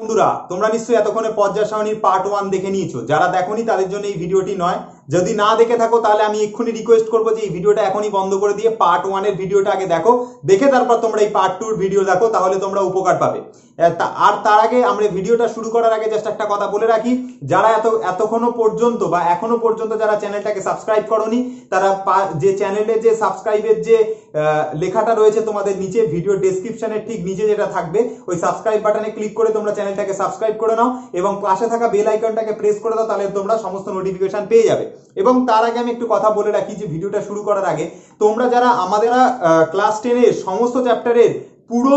বন্ধুরা, তোমরা নিশ্চয়ই এতক্ষণে পর্যায় সারণীর পার্ট ওয়ান দেখে নিয়েছো। যারা দেখোনি, তাদের জন্য এই ভিডিওটি নয়। যদি না দেখে থাকো, তাহলে আমি এক্ষুনি রিকোয়েস্ট করব যে এই ভিডিওটা এখনই বন্ধ করে দিয়ে পার্ট ওয়ানের ভিডিওটা আগে দেখো। দেখে তারপর তোমরা এই পার্ট টুর ভিডিও দেখো, তাহলে তোমরা উপকার পাবে। আর তার আগে আমরা ভিডিওটা শুরু করার আগে জাস্ট একটা কথা বলে রাখি, যারা এত এতক্ষণ পর্যন্ত বা এখনও পর্যন্ত যারা চ্যানেলটাকে সাবস্ক্রাইব করনি, তারা যে চ্যানেলে যে সাবস্ক্রাইবের যে লেখাটা রয়েছে তোমাদের নিচে ভিডিও ডেসক্রিপশনের ঠিক নিচে যেটা থাকবে, ওই সাবস্ক্রাইব বাটনে ক্লিক করে তোমরা চ্যানেলটাকে সাবস্ক্রাইব করে নাও এবং পাশে থাকা বেল আইকনটাকে প্রেস করে দাও, তাহলে তোমরা সমস্ত নোটিফিকেশন পেয়ে যাবে। এবং তার আগে আমি একটু কথা বলে রাখি যে ভিডিওটা শুরু করার আগে, তোমরা যারা আমাদের ক্লাস টেনের সমস্ত চ্যাপ্টারের পুরো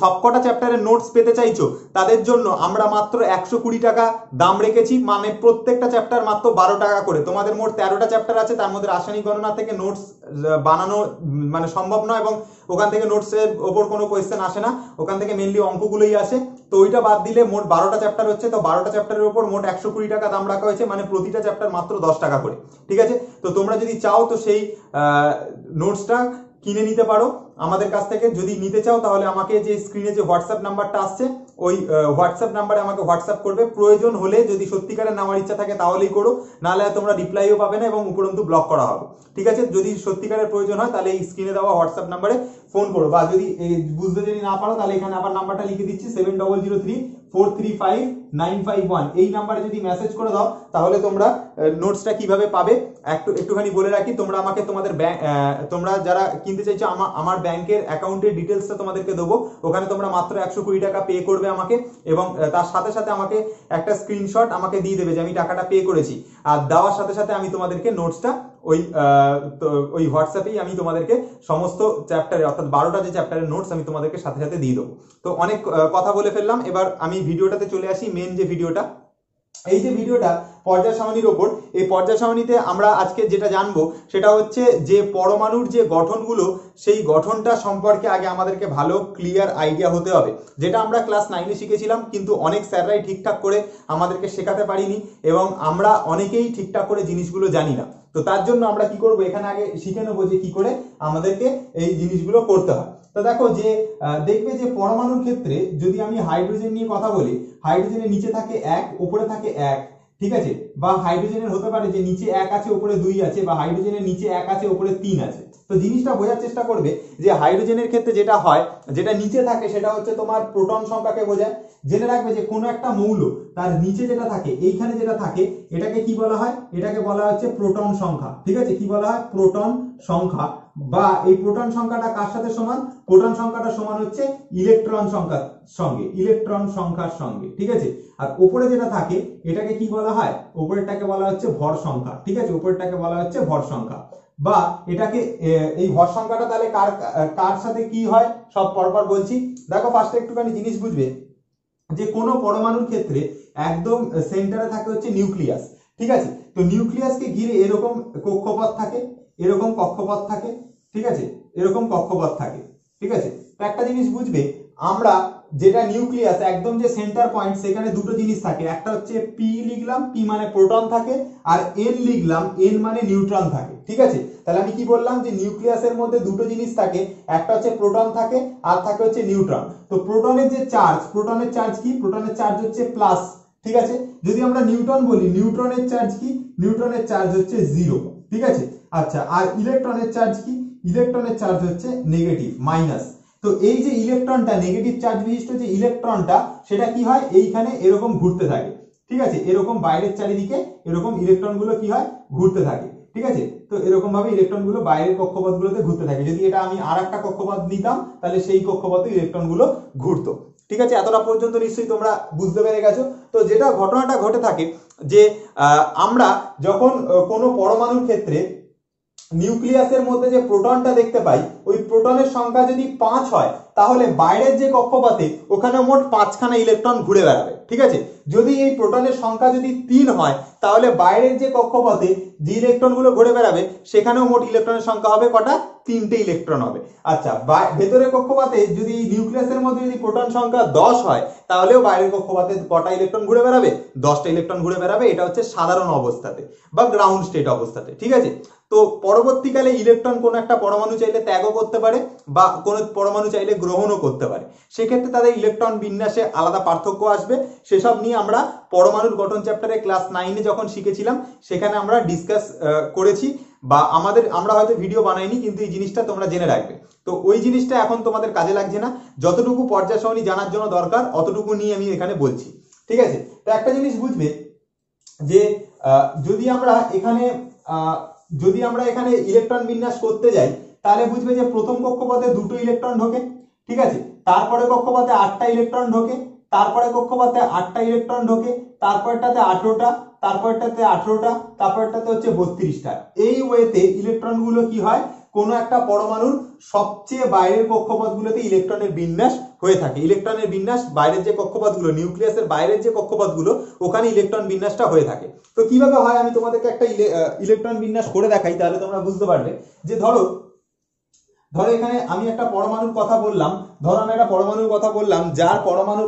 সবকটা চ্যাপ্টারের নোটস পেতে চাইছো, তাদের জন্য আমরা মাত্র একশো কুড়ি টাকা দাম রেখেছি মানে প্রত্যেকটা চ্যাপ্টার মাত্র বারো টাকা করে। তোমাদের মোট তেরোটা চ্যাপ্টার আছে, তার মধ্যে রাসায়নিক গণনা থেকে নোটস বানানো মানে সম্ভব নয় এবং ওখান থেকে নোটসের ওপর কোনো কোয়েশ্চেন আসে না। ওখান থেকে মেনলি অঙ্কগুলোই আসে। তো ওইটা বাদ দিলে মোট বারোটা চ্যাপ্টার হচ্ছে, তো বারোটা চ্যাপ্টারের উপর মোট একশো কুড়ি টাকা দাম রাখা হয়েছে মানে প্রতিটা চ্যাপ্টার মাত্র দশ টাকা করে। ঠিক আছে? তো তোমরা যদি চাও, তো সেই নোটসটা কিনে নিতে পারো। আমাদের কাছ থেকে যদি নিতে চাও, তাহলে আমাকে যে স্ক্রিনে যে হোয়াটসঅ্যাপ নাম্বারটা আসছে, ওই হোয়াটসঅ্যাপ নাম্বারে আমাকে হোয়াটসঅ্যাপ করবে। প্রয়োজন হলে যদি সত্যিকারের নামার ইচ্ছা থাকে, তাহলেই করো। নাহলে তোমরা রিপ্লাইও পাবে না এবং উপরন্তু ব্লক করা হবে। ঠিক আছে? যদি সত্যিকারের প্রয়োজন হয়, তাহলে এই স্ক্রিনে দেওয়া হোয়াটসঅ্যাপ নাম্বারে ফোন করো। বা যদি বুঝতে যদি না পারো, তাহলে এখানে আবার নাম্বারটা লিখে দিচ্ছি seven double zero three four three five nine five one এই নাম্বারে যদি মেসেজ করে দাও, তাহলে তোমরা নোটসটা কীভাবে পাবে, একটু, একটুখানি বলে রাখি, তোমরা আমাকে তোমাদের ব্যাংক তোমরা যারা কিনতে চাইছো আমার আমার ব্যাংকের অ্যাকাউন্টের ডিটেলসটা তোমাদেরকে দেবো। ওখানে তোমরা মাত্র একশো কুড়ি টাকা পে করবে আমাকে এবং তার সাথে সাথে আমাকে একটা স্ক্রিনশট আমাকে দিয়ে দেবে যে আমি টাকাটা পে করেছি। আর দেওয়ার সাথে সাথে আমি তোমাদেরকে নোটসটা ওই ওই হোয়াটসঅ্যাপেই আমি তোমাদেরকে সমস্ত চ্যাপ্টারে অর্থাৎ বারোটা যে চ্যাপ্টারের নোটস আমি তোমাদেরকে সাথে সাথে দিয়ে দেবো। তো অনেক কথা বলে ফেললাম। এবার আমি ভিডিওটাতে চলে আসি মেন যে ভিডিওটা এই যে ভিডিওটা পর্যায় সারণীর ওপর, এই পর্যায় সারণীতে আমরা আজকে যেটা জানব, সেটা হচ্ছে যে পরমাণুর যে গঠনগুলো, সেই গঠনটা সম্পর্কে আগে আমাদেরকে ভালো ক্লিয়ার আইডিয়া হতে হবে। যেটা আমরা ক্লাস নাইনে শিখেছিলাম, কিন্তু অনেক স্যাররাই ঠিকঠাক করে আমাদেরকে শেখাতে পারিনি এবং আমরা অনেকেই ঠিকঠাক করে জিনিসগুলো জানি না। তো তার জন্য আমরা কি করব, এখানে আগে শিখে নেব যে কি করে আমাদেরকে এই জিনিসগুলো করতে হয়। তো দেখো যে দেখবে যে পরমাণুর ক্ষেত্রে যদি আমি হাইড্রোজেন নিয়ে কথা বলি, হাইড্রোজেনের নিচে থাকে এক, উপরে থাকে এক, ঠিক আছে? বা হাইড্রোজেনের হতে পারে যে নিচে এক আছে, উপরে দুই আছে, বা হাইড্রোজেনের নিচে এক আছে, উপরে তিন আছে। তো জিনিসটা বোঝার চেষ্টা করবে যে হাইড্রোজেনের ক্ষেত্রে যেটা হয়, যেটা নিচে থাকে সেটা হচ্ছে তোমার প্রোটন সংখ্যাকে বোঝায়। জেনে রাখবে যে কোনো একটা মৌল তার নিচে যেটা থাকে, এইখানে যেটা থাকে, এটাকে কি বলা হয়? এটাকে বলা হচ্ছে প্রোটন সংখ্যা। ঠিক আছে? কি বলা হয়? প্রোটন সংখ্যা। বা এই প্রোটন সংখ্যাটা কার সাথে সমান? প্রোটন সংখ্যাটা সমান হচ্ছে ইলেকট্রন সংখ্যার সঙ্গে ইলেকট্রন সংখ্যার সঙ্গে, ঠিক আছে? আর উপরে যেটা থাকে, এটাকে কি বলা হয়? উপরেরটাকে বলা হচ্ছে ভর সংখ্যা, ঠিক আছে? উপরেরটাকে বলা হচ্ছে ভর সংখ্যা। বা এটাকে এই ভর সংখ্যাটা তাহলে কার কার সাথে কি হয়? সব পরপর বলছি। দেখো ফার্স্টে একটুখানি জিনিস বুঝবে। যে কোনো পরমাণুর ক্ষেত্রে একদম সেন্টারে থাকে হচ্ছে নিউক্লিয়াস ঠিক আছে? তো নিউক্লিয়াসকে ঘিরে এরকম কক্ষপথ থাকে। এরকম কক্ষপথ থাকে, ঠিক আছে? এরকম কক্ষপথ থাকে, ঠিক আছে? তো একটা জিনিস বুঝবে, আমরা যেটা নিউক্লিয়াস, একদম যে সেন্টার পয়েন্ট সেখানে দুটো জিনিস থাকে। একটা হচ্ছে পি লিখলাম পি মানে প্রোটন থাকে, আর এন লিখলাম এন মানে নিউট্রন থাকে, ঠিক আছে? তাহলে আমি কি বললাম যে নিউক্লিয়াসের মধ্যে দুটো জিনিস থাকে, একটা হচ্ছে প্রোটন থাকে, আর থাকে হচ্ছে নিউট্রন তো প্রোটনের যে চার্জ প্রোটনের চার্জ কি? প্রোটনের চার্জ হচ্ছে প্লাস ঠিক আছে? যদি আমরা নিউটন বলি, নিউট্রনের চার্জ কি? নিউট্রনের চার্জ হচ্ছে জিরো ঠিক আছে? আচ্ছা আর ইলেকট্রনের চার্জ কি? ইলেকট্রনের চার্জ হচ্ছে নেগেটিভ মাইনাস তো এই যে ইলেকট্রনটা নেগেটিভ চার্জ বিশিষ্ট যে ইলেকট্রনটা সেটা কি হয়? এইখানে এরকম ঘুরতে থাকে। ঠিক আছে? এরকম বাইরের চারিদিকে এরকম ইলেকট্রনগুলো কি হয়? ঘুরতে থাকে। ঠিক আছে? তো এরকম ভাবে ইলেকট্রনগুলো বাইরের কক্ষপথগুলোতে ঘুরতে থাকে। যদি এটা আমি আর একটা কক্ষপথ নিতাম, তাহলে সেই কক্ষপথে ইলেকট্রনগুলো ঘুরতো। ঠিক আছে? এতটা পর্যন্ত নিশ্চয়ই তোমরা বুঝতে পেরে গেছো। তো যেটা ঘটনাটা ঘটে থাকে যে আমরা যখন কোনো পরমাণুর ক্ষেত্রে নিউক্লিয়াসের মধ্যে যে প্রোটনটা দেখতে পাই, ওই প্রোটনের সংখ্যা যদি পাঁচ হয়, তাহলে বাইরের যে কক্ষপথে ওখানে মোট পাঁচখানা ইলেকট্রন ঘুরে বেড়াবে, ঠিক আছে? যদি এই প্রোটনের সংখ্যা যদি তিন হয়, তাহলে বাইরের যে কক্ষপথে যে ইলেকট্রনগুলো ঘুরে বেড়াবে, সেখানেও মোট ইলেকট্রনের সংখ্যা হবে কটা? তিনটে ইলেকট্রন হবে। আচ্ছা ভেতরের কক্ষপথে যদি নিউক্লিয়াসের মধ্যে যদি প্রোটন সংখ্যা দশ হয়, তাহলেও বাইরের কক্ষপথে কটা ইলেকট্রন ঘুরে বেড়াবে? দশটা ইলেকট্রন ঘুরে বেড়াবে, এটা হচ্ছে সাধারণ অবস্থাতে বা গ্রাউন্ড স্টেট অবস্থাতে, ঠিক আছে? তো পরবর্তীকালে ইলেকট্রন কোনো একটা পরমাণু চাইলে ত্যাগও করতে পারে বা কোনো পরমাণু চাইলে গ্রহণও করতে পারে। সেক্ষেত্রে তাদের ইলেকট্রন বিন্যাসে আলাদা পার্থক্য আসবে। সেসব নিয়ে আমরা পরমাণুর গঠন চ্যাপ্টারে ক্লাস নাইনে যখন শিখেছিলাম, সেখানে আমরা ডিসকাস করেছি বা আমাদের, আমরা হয়তো ভিডিও বানাইনি, কিন্তু এই জিনিসটা তোমরা জেনে রাখবে। তো ওই জিনিসটা এখন তোমাদের কাজে লাগছে না। যতটুকু পর্যায় জানার জন্য দরকার, অতটুকু নিয়ে আমি এখানে বলছি। ঠিক আছে? তো একটা জিনিস বুঝবে যে যদি আমরা এখানে যদি আমরা এখানে ইলেকট্রন বিন্যাস করতে যাই, তাহলে বুঝবে যে প্রথম কক্ষপথে দুটো ইলেকট্রন ঢোকে, ঠিক আছে? তারপরে কক্ষপথে আটটা ইলেকট্রন ঢোকে তারপরে কক্ষপথে আটটা ইলেকট্রন ঢোকে, তারপরটাতে আঠেরোটা তারপরটাতে আঠেরোটা, তারপরটাতে হচ্ছে বত্রিশটা। এই ওয়েতে ইলেকট্রনগুলো কি হয়? কোনো একটা পরমাণুর সবচেয়ে বাইরের কক্ষপথগুলোতে ইলেকট্রনের বিন্যাস হয়ে থাকে। ইলেকট্রনের বিন্যাস বাইরের যে কক্ষপথগুলো, নিউক্লিয়াসের বাইরের যে কক্ষপথগুলো, ওখানে ইলেকট্রন বিন্যাসটা হয়ে থাকে। তো কীভাবে হয়? আমি তোমাদেরকে একটা ইলেকট্রন বিন্যাস করে দেখাই, তাহলে তোমরা বুঝতে পারবে। যে ধরো ধরো এখানে আমি একটা পরমাণুর কথা বললাম। ধরো আমি একটা পরমাণুর কথা বললাম, যার পরমাণু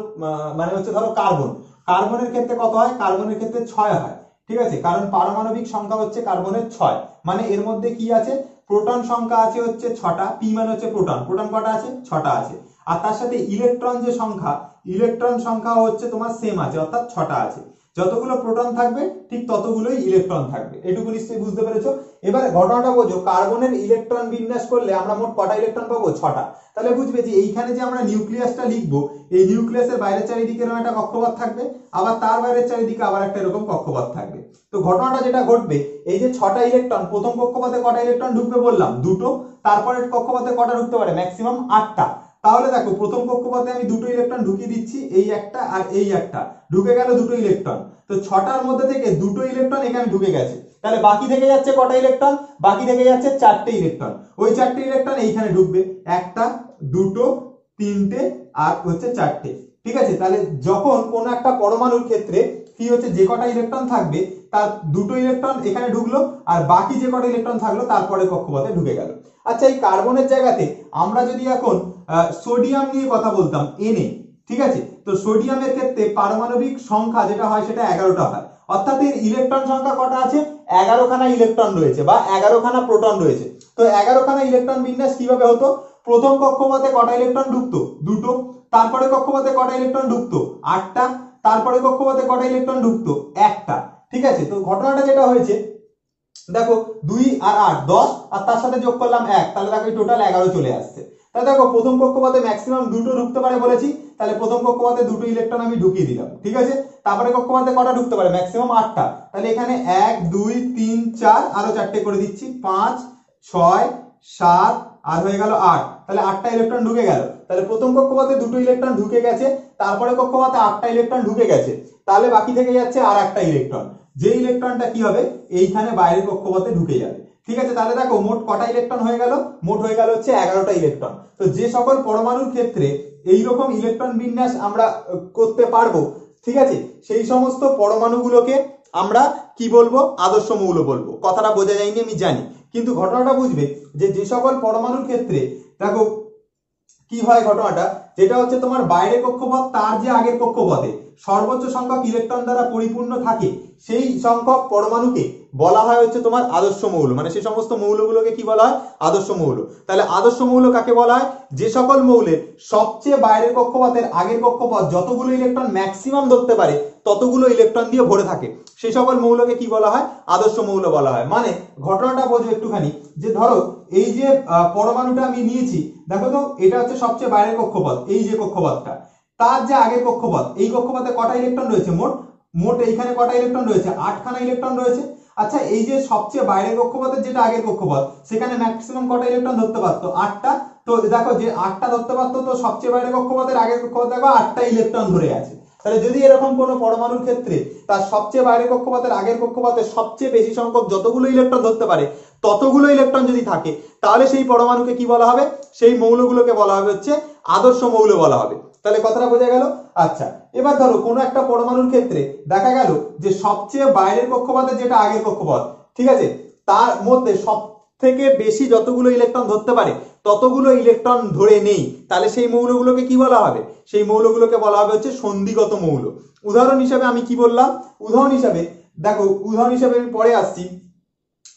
মানে হচ্ছে ধরো কার্বন। কার্বনের ক্ষেত্রে কত হয়? কার্বনের ক্ষেত্রে ছয় হয়। ঠিক আছে? কারণ পারমাণবিক সংখ্যা হচ্ছে কার্বনের ছয়। মানে এর মধ্যে কি আছে? প্রোটন সংখ্যা আছে হচ্ছে ছটা পি মানে হচ্ছে প্রোটন প্রোটন কটা আছে? ছটা আছে। আর তার সাথে ইলেকট্রন যে সংখ্যা ইলেকট্রন সংখ্যা হচ্ছে তোমার সেম আছে, অর্থাৎ ছটা আছে। যতগুলো প্রোটন থাকবে, ঠিক ততগুলোই ইলেকট্রন থাকবে। এটুকু নিশ্চয়ই বুঝতে পেরেছ? এবারে ঘটনাটা বোঝো, কার্বনের ইলেকট্রন বিন্যাস করলে আমরা মোট কটা ইলেকট্রন পাবো? ছটা। তাহলে বুঝবে যে এইখানে যে আমরা নিউক্লিয়াসটা লিখব, এই নিউক্লিয়াসের বাইরের চারিদিকে এরকম একটা কক্ষপথ থাকবে, আবার তার বাইরের চারিদিকে আবার একটা এরকম কক্ষপথ থাকবে। তো ঘটনাটা যেটা ঘটবে, এই যে ছটা ইলেকট্রন, প্রথম কক্ষপথে কটা ইলেকট্রন ঢুকবে বললাম? দুটো। তারপরের কক্ষপথে কটা ঢুকতে পারে? ম্যাক্সিমাম আটটা। তাহলে দেখো, প্রথম কক্ষপথে আমি দুটো ইলেকট্রন ঢুকিয়ে দিচ্ছি, এই একটা আর এই একটা। ঢুকে গেল দুটো ইলেকট্রন তো ছটার মধ্যে থেকে দুটো ইলেকট্রন এখানে ঢুকে গেছে। তাহলে বাকি থেকে যাচ্ছে কটা ইলেকট্রন বাকি থেকে যাচ্ছে চারটে ইলেকট্রন ওই চারটে ইলেকট্রন এইখানে ঢুকবে। একটা, দুটো, তিনটে আর হচ্ছে চারটে। ঠিক আছে? তাহলে যখন কোন একটা পরমাণুর ক্ষেত্রে কি হচ্ছে যে কটা ইলেকট্রন থাকবে, তার দুটো ইলেকট্রন এখানে ঢুকলো আর বাকি যে কটা ইলেকট্রন থাকল তারপরে কক্ষপথে ঢুকে গেল। আচ্ছা এই কার্বনের জায়গাতে আমরা যদি এখন সোডিয়াম নিয়ে কথা বলতাম এনে ঠিক আছে? তো সোডিয়ামের ক্ষেত্রে পারমাণবিক সংখ্যা যেটা হয় সেটা এগারোটা হয়। অর্থাৎ এর ইলেকট্রন সংখ্যা কটা আছে? এগারোখানা ইলেকট্রন রয়েছে বা এগারোখানা প্রোটন রয়েছে। তো এগারোখানা ইলেকট্রন বিন্যাস কীভাবে হতো? প্রথম কক্ষপথে কটা ইলেকট্রন ঢুকতো? দুটো। তারপরে কক্ষপথে কটা ইলেকট্রন ঢুকতো? আটটা। তারপরে কক্ষপথে কটা ইলেকট্রন ঢুকতো? একটা। ঠিক আছে? তো ঘটনাটা যেটা হয়েছে, দেখো, দুই আর আট, দশ, আর তার সাথে যোগ করলাম এক, তাহলে দেখো টোটাল এগারো চলে আসছে। তাহলে দেখো, প্রথম কক্ষপথে ম্যাক্সিমাম দুটো ঢুকতে পারে বলেছি, তাহলে প্রথম কক্ষপথে দুটো ইলেকট্রন আমি ঢুকিয়ে দিলাম। ঠিক আছে? তারপরে কক্ষপথে কটা ঢুকতে পারে? ম্যাক্সিমাম আটটা। তাহলে এখানে এক, দুই, তিন, চার, আরও চারটে করে দিচ্ছি। পাঁচ, ছয়, সাত, আর হয়ে গেল আট। তাহলে আটটা ইলেকট্রন ঢুকে গেল। তাহলে প্রথম কক্ষপথে দুটো ইলেকট্রন ঢুকে গেছে, তারপরে কক্ষপথে আটটা ইলেকট্রন ঢুকে গেছে। তাহলে বাকি থেকে যাচ্ছে আর একটা ইলেকট্রন যে ইলেকট্রনটা কি হবে? এইখানে বাইরের কক্ষপথে ঢুকে যাবে। ঠিক আছে? তাহলে দেখো, মোট কটা ইলেকট্রন হয়ে গেল? মোট হয়ে গেল হচ্ছে এগারোটা ইলেকট্রন তো যে সকল পরমাণুর ক্ষেত্রে এই রকম ইলেকট্রন বিন্যাস আমরা করতে পারব, ঠিক আছে? সেই সমস্ত পরমাণুগুলোকে আমরা কি বলব? আদর্শ মৌল বলব। কথাটা বোঝা যায়নি, আমি জানি। কিন্তু ঘটনাটা বুঝবে যে যে সকল পরমাণুর ক্ষেত্রে, দেখো কি হয় ঘটনাটা? যেটা হচ্ছে তোমার বাইরের কক্ষপথ তার যে আগের কক্ষপথে সর্বোচ্চ সংখ্যক ইলেকট্রন দ্বারা পরিপূর্ণ থাকে, সেই সংখ্যক পরমাণুকে বলা হয় হচ্ছে তোমার আদর্শ মৌল। মানে সেই সমস্ত মৌলগুলোকে কি বলা হয়? আদর্শ মৌল। তাহলে আদর্শ মৌল কাকে বলা হয়? যে সকল মৌলের সবচেয়ে বাইরের কক্ষপথের আগের কক্ষপথ যতগুলো ইলেকট্রন ম্যাক্সিমাম ধরতে পারে, ততগুলো ইলেকট্রন দিয়ে ভরে থাকে। সেই সকল মৌলকে কি বলা হয়? আদর্শ মৌল বলা হয়। মানে ঘটনাটা বোঝো একটুখানি। যে ধরো এই যে পরমাণুটা আমি নিয়েছি, দেখো তো, এটা হচ্ছে সবচেয়ে বাইরের কক্ষপথ, এই যে কক্ষপথটা। তার যে আগের কক্ষপথ, এই কক্ষপথে কটা ইলেকট্রন রয়েছে? মোট মোট এইখানে কটা ইলেকট্রন রয়েছে? আটখানা ইলেকট্রন রয়েছে। আচ্ছা এই যে সবচেয়ে বাইরের কক্ষপথের যেটা আগের কক্ষপথ, সেখানে ম্যাক্সিমাম কটা ইলেকট্রন ধরতে পারতো? আটটা। তো দেখো, যে আটটা ধরতে পারতো, তো সবচেয়ে বাইরের কক্ষপথের আগের কক্ষপথ, দেখো, আটটা ইলেকট্রন ধরে আছে। তাহলে যদি এরকম কোনো পরমাণুর ক্ষেত্রে তার সবচেয়ে বাইরের কক্ষপথের আগের কক্ষপথে সবচেয়ে বেশি সংখ্যক যতগুলো ইলেকট্রন ধরতে পারে ততগুলো ইলেকট্রন যদি থাকে, তাহলে সেই পরমাণুকে কি বলা হবে? সেই মৌলগুলোকে বলা হবে হচ্ছে আদর্শ মৌল বলা হবে। তাহলে কথাটা বোঝা গেল? আচ্ছা এবার ধরো কোনো একটা পরমাণুর ক্ষেত্রে দেখা গেল যে সবচেয়ে বাইরের কক্ষপথে যেটা আগের কক্ষপথ, ঠিক আছে? তার মধ্যে সব থেকে বেশি যতগুলো ইলেকট্রন ধরতে পারে, ততগুলো ইলেকট্রন ধরে নেই। তাহলে সেই মৌলগুলোকে কি বলা হবে? সেই মৌলগুলোকে বলা হবে হচ্ছে সন্ধিগত মৌল। উদাহরণ হিসাবে আমি কি বললাম? উদাহরণ হিসাবে, দেখো, উদাহরণ হিসাবে আমি পরে আসছি।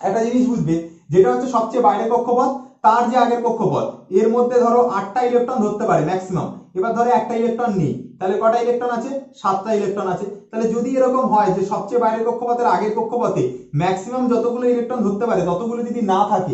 একটা জিনিস বুঝবে, যেটা হচ্ছে সবচেয়ে বাইরের কক্ষপথ তার যে আগের কক্ষপথ এর মধ্যে ধরো আটটা ইলেকট্রন ধরতে পারে ম্যাক্সিমাম এবার ধরো একটা ইলেকট্রন নেই, তাহলে কটা ইলেকট্রন আছে? সাতটা ইলেকট্রন আছে। তাহলে যদি এরকম হয় যে সবচেয়ে বাইরের কক্ষপথের আগের কক্ষপথে ম্যাক্সিমাম যতগুলো ইলেকট্রন ধরতে পারে, ততগুলো যদি না থাকে,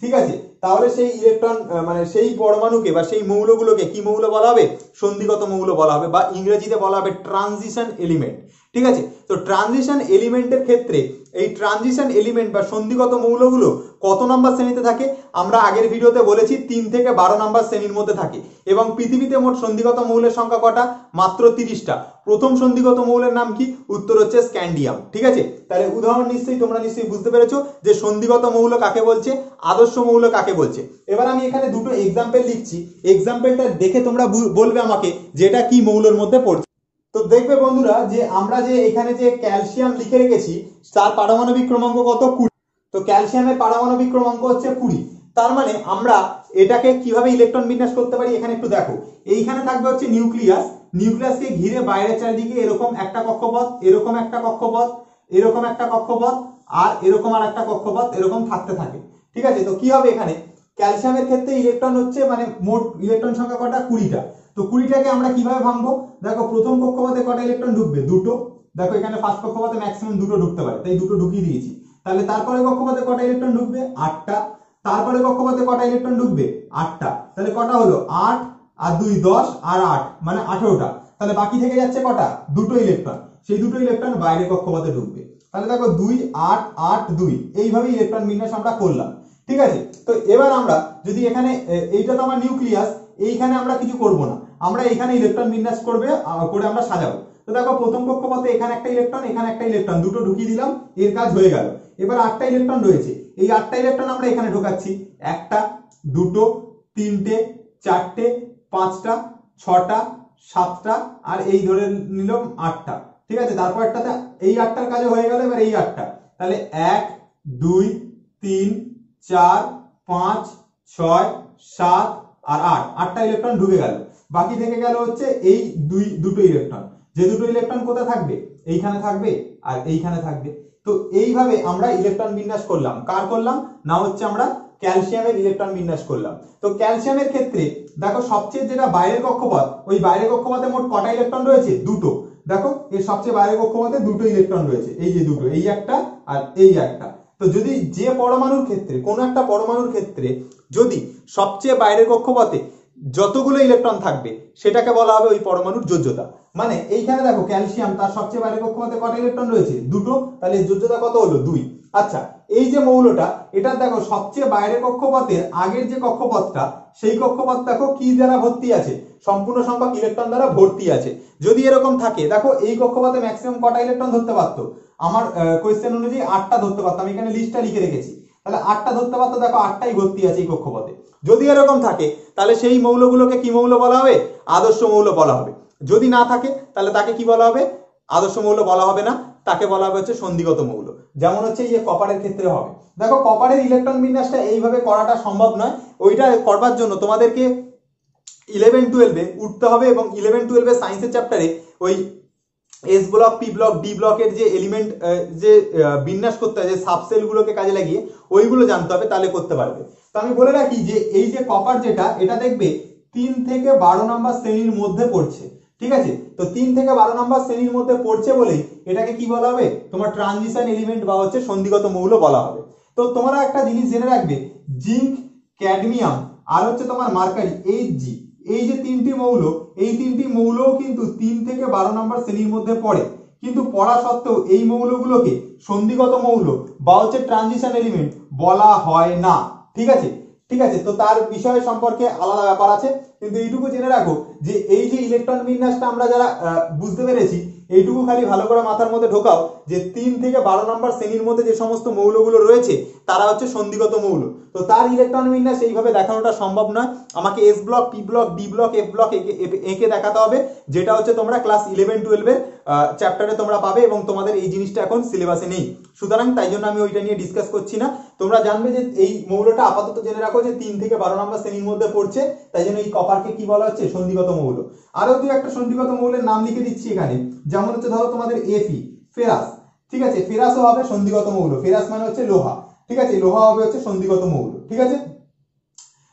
ঠিক আছে? তাহলে সেই ইলেকট্রন মানে সেই পরমাণুকে বা সেই মৌলগুলোকে কি মৌল বলা হবে? সন্ধিগত মৌল বলা হবে বা ইংরেজিতে বলা হবে ট্রানজিশন এলিমেন্ট ঠিক আছে? তো ট্রানজিশন এলিমেন্টের ক্ষেত্রে এই ট্রানজিশন এলিমেন্ট বা সন্ধিগত মৌলগুলো কত নম্বর শ্রেণীতে থাকে? আমরা আগের ভিডিওতে বলেছি তিন থেকে বারো নম্বর শ্রেণির মধ্যে থাকে এবং পৃথিবীতে মোট সন্ধিগত মৌলের সংখ্যা কটা? মাত্র তিরিশটা। প্রথম সন্ধিগত মৌলের নাম কি? উত্তর হচ্ছে স্ক্যান্ডিয়াম, ঠিক আছে? তাহলে উদাহরণ নিশ্চয়ই তোমরা নিশ্চয়ই বুঝতে পেরেছ যে সন্ধিগত মৌল কাকে বলছে? আদর্শ মৌল কাকে বলছে। এবার আমি এখানে দুটো এক্সাম্পল লিখছি। এক্সাম্পলটা দেখে তোমরা বলবে আমাকে যেটা কি মৌলের মধ্যে পড়ছে। তো দেখবে বন্ধুরা যে আমরা যে এখানে যে ক্যালসিয়াম লিখে রেখেছি, তার পারমাণবিক ক্রমাঙ্ক কত কুড়ি? তো ক্যালসিয়ামের পারমাণবিক ক্রমাঙ্ক হচ্ছে কুড়ি। তার মানে আমরা এটাকে কীভাবে ইলেকট্রন বিন্যাস করতে পারি এখানে একটু দেখো। এইখানে থাকবে হচ্ছে নিউক্লিয়াস নিউক্লিয়াসকে ঘিরে বাইরের চারিদিকে এরকম একটা কক্ষপথ, এরকম একটা কক্ষপথ, এরকম একটা কক্ষপথ, আর এরকম আর একটা কক্ষপথ, এরকম থাকতে থাকে। ঠিক আছে? তো কি হবে এখানে? ক্যালসিয়ামের ক্ষেত্রে ইলেকট্রন হচ্ছে মানে মোট ইলেকট্রন সংখ্যা কটা? কুড়িটা। তো কুড়িটাকে আমরা কীভাবে ভাঙবো? দেখো, প্রথম কক্ষপথে কটা ইলেকট্রন ঢুকবে? দুটো। দেখো, এখানে ফার্স্ট কক্ষপথে ম্যাক্সিমাম দুটো ঢুকতে পারে। তাই দুটো ঢুকিয়ে দিয়েছি। তাহলে তারপরে কক্ষপথে কটা ইলেকট্রন ঢুকবে? আটটা। তারপরে কক্ষপথে কটা ইলেকট্রন ঢুকবে? আটটা। তাহলে কটা হলো? আট আর দুই দশ আর আট মানে আঠেরোটা। তাহলে বাকি থেকে যাচ্ছে কটা? দুটো ইলেকট্রন। সেই দুটো ইলেকট্রন বাইরে কক্ষপথে ঢুকবে। তাহলে দেখো, দুই, আট আট, দুই। এইভাবে ইলেকট্রন বিন্যাস আমরা করলাম। ঠিক আছে? তো এবার আমরা যদি এখানে এইটা তো আমার নিউক্লিয়াস এইখানে আমরা কিছু করব না। আমরা এখানে ইলেকট্রন বিন্যাস করবে করে আমরা সাজাবো। তো দেখো, প্রথম কক্ষপথে এখানে একটা ইলেকট্রন এখানে একটা ইলেকট্রন দুটো ঢুকিয়ে দিলাম, এর কাজ হয়ে গেল। এবার আটটা ইলেকট্রন রয়েছে। এই আটটা ইলেকট্রন আমরা এখানে ঢোকাচ্ছি। একটা, দুটো, তিনটে, চারটে, পাঁচটা, ছটা, সাতটা, আর এই ধরে নিলাম আটটা। ঠিক আছে? তারপরটাতে এই আটটার কাজে হয়ে গেল, এবার এই আটটা। তাহলে এক, দুই, তিন চার, পাঁচ, ছয়, সাত আর আট। আটটা ইলেকট্রন ঢুকে গেল। বাকি থেকে গেল হচ্ছে এই দুই, দুটো ইলেকট্রন যে দুটো ইলেকট্রন কোথায় থাকবে? এইখানে থাকবে আর এইখানে থাকবে। তো এইভাবে আমরা ইলেকট্রন বিন্যাস করলাম। কার করলাম? না হচ্ছে আমরা ক্যালসিয়ামের ইলেকট্রন বিন্যাস করলাম। তো ক্যালসিয়ামের ক্ষেত্রে দেখো সবচেয়ে যেটা বাইরের কক্ষপথ, ওই বাইরের কক্ষপথে মোট কটা ইলেকট্রন রয়েছে? দুটো। দেখো, এর সবচেয়ে বাইরের কক্ষপথে দুটো ইলেকট্রন রয়েছে। এই যে দুটো, এই একটা আর এই একটা। তো যদি যে পরমাণুর ক্ষেত্রে, কোন একটা পরমাণুর ক্ষেত্রে যদি সবচেয়ে বাইরের কক্ষপথে যতগুলো ইলেকট্রন থাকবে, সেটাকে বলা হবে ওই পরমাণুর যোজ্যতা। মানে এইখানে দেখো ক্যালসিয়াম, তার সবচেয়ে বাইরের কক্ষপথে কটা ইলেকট্রন রয়েছে? দুটো। তাহলে যোজ্যতা কত হলো? দুই। আচ্ছা এই যে মৌলটা, এটা দেখো সবচেয়ে বাইরের কক্ষপথের আগের যে কক্ষপথটা, সেই কক্ষপথ দেখো কি দ্বারা ভর্তি আছে? সম্পূর্ণ সংখ্যক ইলেকট্রন দ্বারা ভর্তি আছে। যদি এরকম থাকে, দেখো এই কক্ষপথে ম্যাক্সিমাম কটা ইলেকট্রন ধরতে পারতো? আমার কোয়েশ্চেন অনুযায়ী আটটা ধরতে পারতাম, এখানে লিস্টটা লিখে রেখেছি। তাহলে আটটা ধরতে পারতো, দেখো আটটাই ভর্তি আছে এই কক্ষপথে। যদি এরকম থাকে, তাহলে সেই মৌলগুলোকে কি মৌল বলা হবে? আদর্শ মৌল বলা হবে। যদি না থাকে, তাহলে তাকে কি বলা হবে? আদর্শ মৌল বলা হবে না। তাকে বলা হবে হচ্ছে সন্ধিগত মৌল। যেমন হচ্ছে এই যে কপারের ক্ষেত্রে হবে। দেখো, কপারের ইলেকট্রন বিন্যাসটা এইভাবে করাটা সম্ভব নয়। ওইটা করবার জন্য তোমাদেরকে ইলেভেন টুয়েলভে উঠতে হবে এবং ইলেভেন টুয়েলভে সায়েন্সের চ্যাপ্টারে ওই S block P block D ব্লকের যে এলিমেন্ট যে বিন্যাস করতে হয়, যে সাবসেলগুলোকে কাজে লাগিয়ে ওইগুলো জানতে হবে, তাহলে করতে পারবে। তো আমি বলে রাখি যে, এই যে কপার যেটা, এটা দেখবে তিন থেকে বারো নম্বর শ্রেণির মধ্যে পড়ছে। ঠিক আছে? তো তিন থেকে বারো নম্বর শ্রেণির মধ্যে পড়ছে বলেই এটাকে কি বলা হবে? তোমার ট্রানজিশন এলিমেন্ট বা হচ্ছে সন্ধিগত মৌল বলা হবে। তো তোমরা একটা জিনিস জেনে রাখবে জিঙ্ক ক্যাডমিয়াম আর হচ্ছে তোমার মার্কারি এইচ জি এই যে তিনটি মৌল, এই তিনটি মৌলও কিন্তু তিন থেকে বারো নম্বর শ্রেণির মধ্যে পড়ে। কিন্তু পড়া সত্ত্বেও এই মৌলগুলোকে সন্ধিগত মৌল বা হচ্ছে ট্রানজিশন এলিমেন্ট বলা হয় না। ঠিক আছে? ঠিক আছে? তো তার বিষয় সম্পর্কে আলাদা ব্যাপার আছে। কিন্তু এইটুকু জেনে রাখো যে এই যে ইলেকট্রন বিন্যাসটা আমরা যারা বুঝতে পেরেছি, এইটুকু খালি ভালো করে মাথার মধ্যে ঢোকাও যে তিন থেকে বারো নম্বর শ্রেণির মধ্যে যে সমস্ত মৌলগুলো রয়েছে তারা হচ্ছে সন্ধিগত মৌল। তো তার ইলেকট্রন বিন্যাস এইভাবে দেখানোটা সম্ভব নয়। আমাকে S block P block D block F block এঁকে দেখাতে হবে। যেটা হচ্ছে তোমরা ক্লাস ইলেভেন টুয়েলভের চ্যাপ্টারে তোমরা পাবে এবং তোমাদের এই জিনিসটা এখন সিলেবাসে নেই। সুতরাং তাই জন্য আমি ওইটা নিয়ে ডিসকাস করছি না। তোমরা জানবে যে এই মৌলটা আপাতত জেনে রাখো যে তিন থেকে বারো নম্বর শ্রেণির মধ্যে পড়ছে। তাই জন্য এই কপারকে কি বলা হচ্ছে? সন্ধিগত মৌল। আরও দু একটা সন্ধিগত মৌলের নাম লিখে দিচ্ছি এখানে। যেমন হচ্ছে ধরো তোমাদের এফি ফেরাস। ঠিক আছে, ফেরাসও হবে সন্ধিগত মৌল। ফেরাস মানে হচ্ছে লোহা। ঠিক আছে, লোহা হবে হচ্ছে সন্ধিগত মৌল, ঠিক আছে?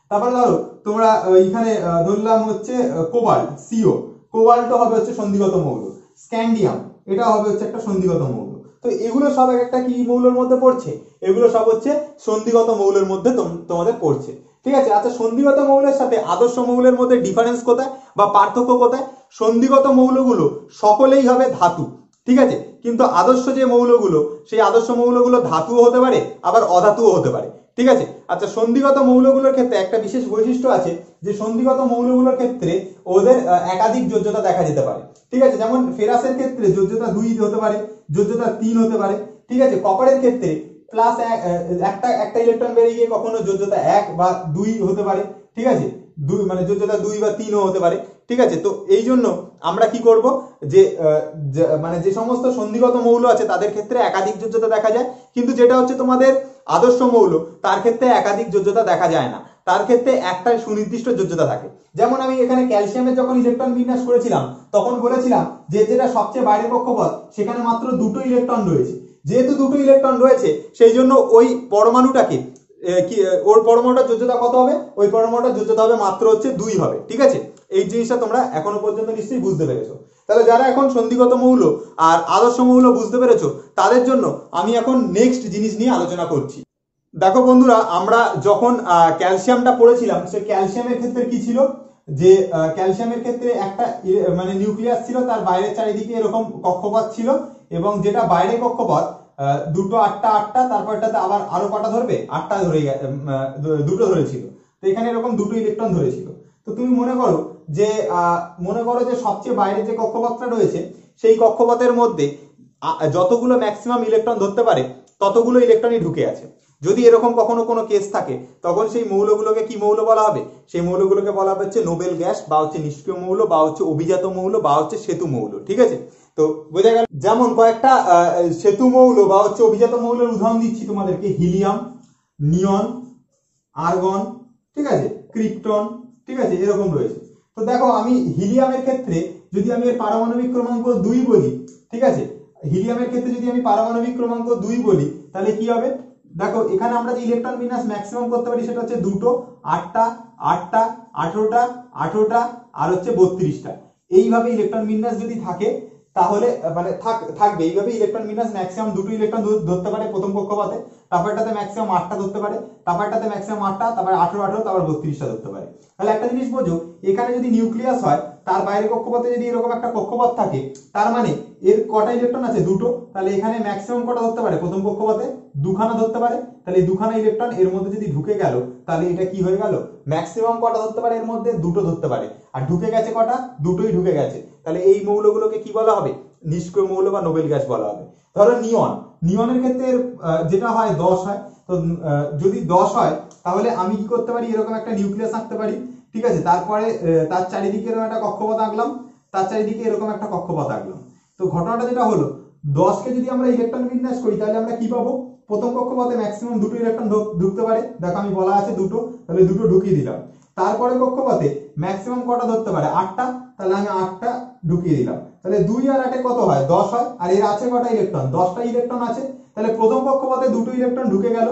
তারপরে ধরো, তোমরা এখানে ধরলাম হচ্ছে কোবাল্ট, সিও। কোবাল্ট হবে হচ্ছে সন্ধিগত মৌল। স্ক্যান্ডিয়াম এটা হবে হচ্ছে একটা সন্ধিগত মৌল। তো এগুলো সব এক একটা কি মৌলের মধ্যে পড়ছে? এগুলো সব হচ্ছে সন্ধিগত মৌলের মধ্যে তোম- তোমাদের পড়ছে। ঠিক আছে? আচ্ছা সন্ধিগত মৌলের সাথে আদর্শ মৌলের মধ্যে ডিফারেন্স কোথায় বা পার্থক্য কোথায়? সন্ধিগত মৌলগুলো সকলেই হবে ধাতু। ঠিক আছে? কিন্তু আদর্শ যে মৌলগুলো, সেই আদর্শ মৌলগুলো ধাতুও হতে পারে, আবার অধাতুও হতে পারে। ঠিক আছে? আচ্ছা সন্ধিগত মৌলগুলোর ক্ষেত্রে একটা বিশেষ বৈশিষ্ট্য আছে যে সন্ধিগত মৌলগুলোর ক্ষেত্রে ওদের একাধিক যোজ্যতা দেখা যেতে পারে। ঠিক আছে? যেমন ফেরাসের ক্ষেত্রে যোজ্যতা দুই হতে পারে, যোজ্যতা তিন হতে পারে। ঠিক আছে? কপারের ক্ষেত্রে প্লাস একটা একটা ইলেকট্রন বেরিয়ে গিয়ে কখনো যোজ্যতা এক বা দুই হতে পারে। ঠিক আছে? দুই মানে যোজ্যতা দুই বা তিনও হতে পারে। ঠিক আছে? তো এই জন্য আমরা কি করব? যে মানে যে সমস্ত সন্ধিগত মৌল আছে, তাদের ক্ষেত্রে একাধিক যোজ্যতা দেখা যায়। কিন্তু যেটা হচ্ছে তোমাদের আদর্শ মৌল, তার ক্ষেত্রে একাধিক যোজ্যতা দেখা যায় না। তার ক্ষেত্রে একটা সুনির্দিষ্ট যোজ্যতা থাকে। যেমন আমি এখানে ক্যালসিয়ামের যখন ইলেকট্রন বিন্যাস করেছিলাম, তখন বলেছিলাম যে, যেটা সবচেয়ে বাইরের কক্ষপথ সেখানে মাত্র দুটো ইলেকট্রন রয়েছে। যেহেতু দুটো ইলেকট্রন রয়েছে, সেই জন্য ওই পরমাণুটাকে কি ওর পরমাণুটার যোজ্যতা কত হবে? ওই পরমাণুটার যোজ্যতা হবে মাত্র হচ্ছে দুই হবে, ঠিক আছে? এই জিনিসটা তোমরা এখনও পর্যন্ত নিশ্চয়ই বুঝতে পেরেছ। তাহলে যারা এখন সন্ধিগত মৌল আর আদর্শ মৌল বুঝতে পেরেছ, তাদের জন্য আমি এখন নেক্সট জিনিস নিয়ে আলোচনা করছি। দেখো বন্ধুরা, আমরা যখন ক্যালসিয়ামটা পড়েছিলাম, সে ক্যালসিয়ামের ক্ষেত্রে কি ছিল? যে ক্যালসিয়ামের ক্ষেত্রে একটা মানে নিউক্লিয়াস ছিল, তার বাইরের চারিদিকে এরকম কক্ষপথ ছিল, এবং যেটা বাইরে কক্ষপথ দুটো আটটা আটটা, তারপরটাতে আবার আরও কটা ধরবে? আটটা ধরে দুটো ধরেছিল। তো এখানে এরকম দুটো ইলেকট্রন ধরেছিল। তো তুমি মনে করো যে মনে করো যে সবচেয়ে বাইরে যে কক্ষপথটা রয়েছে, সেই কক্ষপথের মধ্যে যতগুলো ম্যাক্সিমাম ইলেকট্রন ধরতে পারে, ততগুলো ইলেকট্রনই ঢুকে আছে। যদি এরকম কখনো কোনো কেস থাকে, তখন সেই মৌলগুলোকে কি মৌল বলা হবে? সেই মৌলগুলোকে বলা হবে হচ্ছে নোবেল গ্যাস, বা হচ্ছে নিষ্ক্রিয় মৌল, বা হচ্ছে অভিজাত মৌল, বা হচ্ছে সেতু মৌল, ঠিক আছে? তো বোঝা গেল, যেমন কয়েকটা সেতু মৌল বা হচ্ছে অভিজাত মৌলের উদাহরণ দিচ্ছি তোমাদেরকে, হিলিয়াম, নিয়ন, আর্গন, ঠিক আছে, ক্রিপ্টন, ঠিক আছে, এরকম রয়েছে। তো দেখো, আমি হিলিয়ামের ক্ষেত্রে যদি আমি এর পারমাণবিক ক্রমাঙ্ক দুই বলি, ঠিক আছে, হিলিয়ামের ক্ষেত্রে যদি আমি পারমাণবিক ক্রমাঙ্ক দুই বলি, তাহলে কি হবে? দেখো, এখানে আমরা যে ইলেকট্রন বিন্যাস ম্যাক্সিমাম করতে পারি, সেটা হচ্ছে দুটো, আটটা আটটা, আঠেরোটা আঠেরোটা, আর হচ্ছে বত্রিশটা। এইভাবে ইলেকট্রন বিন্যাস যদি থাকে তাহলে মানে থাক, থাকবে। এইভাবে ইলেকট্রন বিন্যাস ম্যাক্সিমাম দুটো ইলেকট্রন ধরতে পারে প্রথম কক্ষপথে, তারপরটাতে ম্যাক্সিমাম আটটা ধরতে পারে, তারপরটাতে ম্যাক্সিমাম আটটা, তারপর আঠেরো আঠেরো, তারপর বত্রিশটা ধরতে পারে। তাহলে একটা জিনিস বোঝো, এখানে যদি নিউক্লিয়াস হয় তার বাইরে কক্ষপথে যদি এরকম একটা কক্ষপথ থাকে, তার মানে এর কটা ইলেকট্রন আছে? দুটো। তাহলে এখানে ম্যাক্সিমাম কটা ধরতে পারে? প্রথম কক্ষপথে দুখানা ধরতে পারে। তাহলে দুখানা ইলেকট্রন এর মধ্যে যদি ঢুকে গেল, তাহলে এটা কি হয়ে গেল? ম্যাক্সিমাম কটা ধরতে পারে? এর মধ্যে দুটো ধরতে পারে। আর ঢুকে গেছে কটা? দুটোই ঢুকে গেছে। তাহলে এই মৌলগুলোকে কি বলা হবে? নিষ্ক্রিয় মৌল বা নোবেল গ্যাস বলা হবে। ধরো নিয়ন। নিয়নের ক্ষেত্রে যেটা হয়, দশ হয়। তো যদি দশ হয়, তাহলে আমি কি করতে পারি? এরকম একটা নিউক্লিয়াস আঁকতে পারি। ঠিক আছে? তারপরে তার চারিদিকে এরকম একটা কক্ষপথ আঁকলাম। তার চারিদিকে এরকম একটা কক্ষপথ আঁকলাম। তো ঘটনাটা যেটা হলো, দশকে যদি আমরা ইলেকট্রন বিন্যাস করি, তাহলে আমরা কি পাবো? প্রথম কক্ষপথে ম্যাক্সিমাম দুটো ইলেকট্রন ঢুকতে পারে। দেখো আমি বলা আছে দুটো, তাহলে দুটো ঢুকিয়ে দিলাম। তারপরে কক্ষপথে ম্যাক্সিমাম কটা ধরতে পারে? আটটা। তাহলে আমি আটটা ঢুকিয়ে দিলাম। তাহলে দুই আর আটে কত হয়? দশ হয়। আর এর আছে কটা ইলেকট্রন দশটা ইলেকট্রন আছে। তাহলে প্রথম কক্ষপথে দুটো ইলেকট্রন ঢুকে গেল।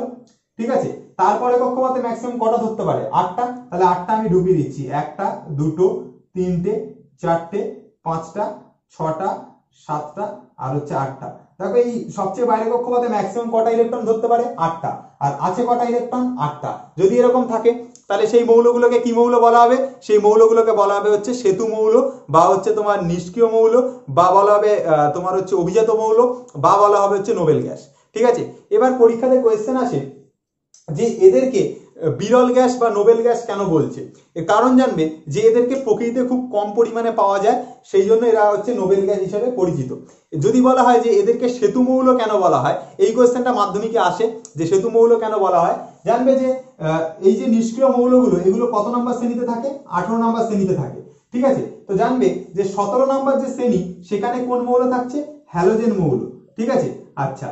ঠিক আছে? তারপরে কক্ষপথে ম্যাক্সিমাম কটা ধরতে পারে? আটটা? তাহলে আটটা আমি ঢুকিয়ে দিচ্ছি। একটা, দুটো, তিনটে, চারটে, পাঁচটা, ছটা, সাতটা, আর হচ্ছে আটটা। দেখো এই সবচেয়ে বাইরে কক্ষপথে ম্যাক্সিমাম কটা ইলেকট্রন ধরতে পারে? আটটা। আর আছে কটা ইলেকট্রন আটটা। যদি এরকম থাকে, তাহলে সেই মৌলগুলোকে কি মৌল বলা হবে? সেই মৌলগুলোকে বলা হবে হচ্ছে সেতু মৌল, বা হচ্ছে তোমার নিষ্ক্রিয় মৌল, বা বলা হবে তোমার হচ্ছে অভিজাত মৌল, বা বলা হবে হচ্ছে নোবেল গ্যাস। ঠিক আছে? এবার পরীক্ষাতে কোয়েশ্চেন আসে যে এদেরকে বিরল গ্যাস বা নোবেল গ্যাস কেন বলছে? এর কারণ জানবে যে এদেরকে প্রকৃতিতে খুব কম পরিমাণে পাওয়া যায়, সেই জন্য এরা হচ্ছে নোবেল গ্যাস হিসেবে পরিচিত। যদি বলা হয় যে এদেরকে সেতু মৌল কেন বলা হয়, এই কোয়েশ্চেনটা মাধ্যমিকে আসে যে সেতু মৌল কেন বলা হয়। জানবে যে এই যে নিষ্ক্রিয় মৌলগুলো, এগুলো কত নম্বর শ্রেণীতে থাকে? আঠারো নাম্বার শ্রেণীতে থাকে। ঠিক আছে? তো জানবে যে সতেরো নম্বর যে শ্রেণি, সেখানে কোন মৌল থাকছে? হ্যালোজেন মৌল। ঠিক আছে? আচ্ছা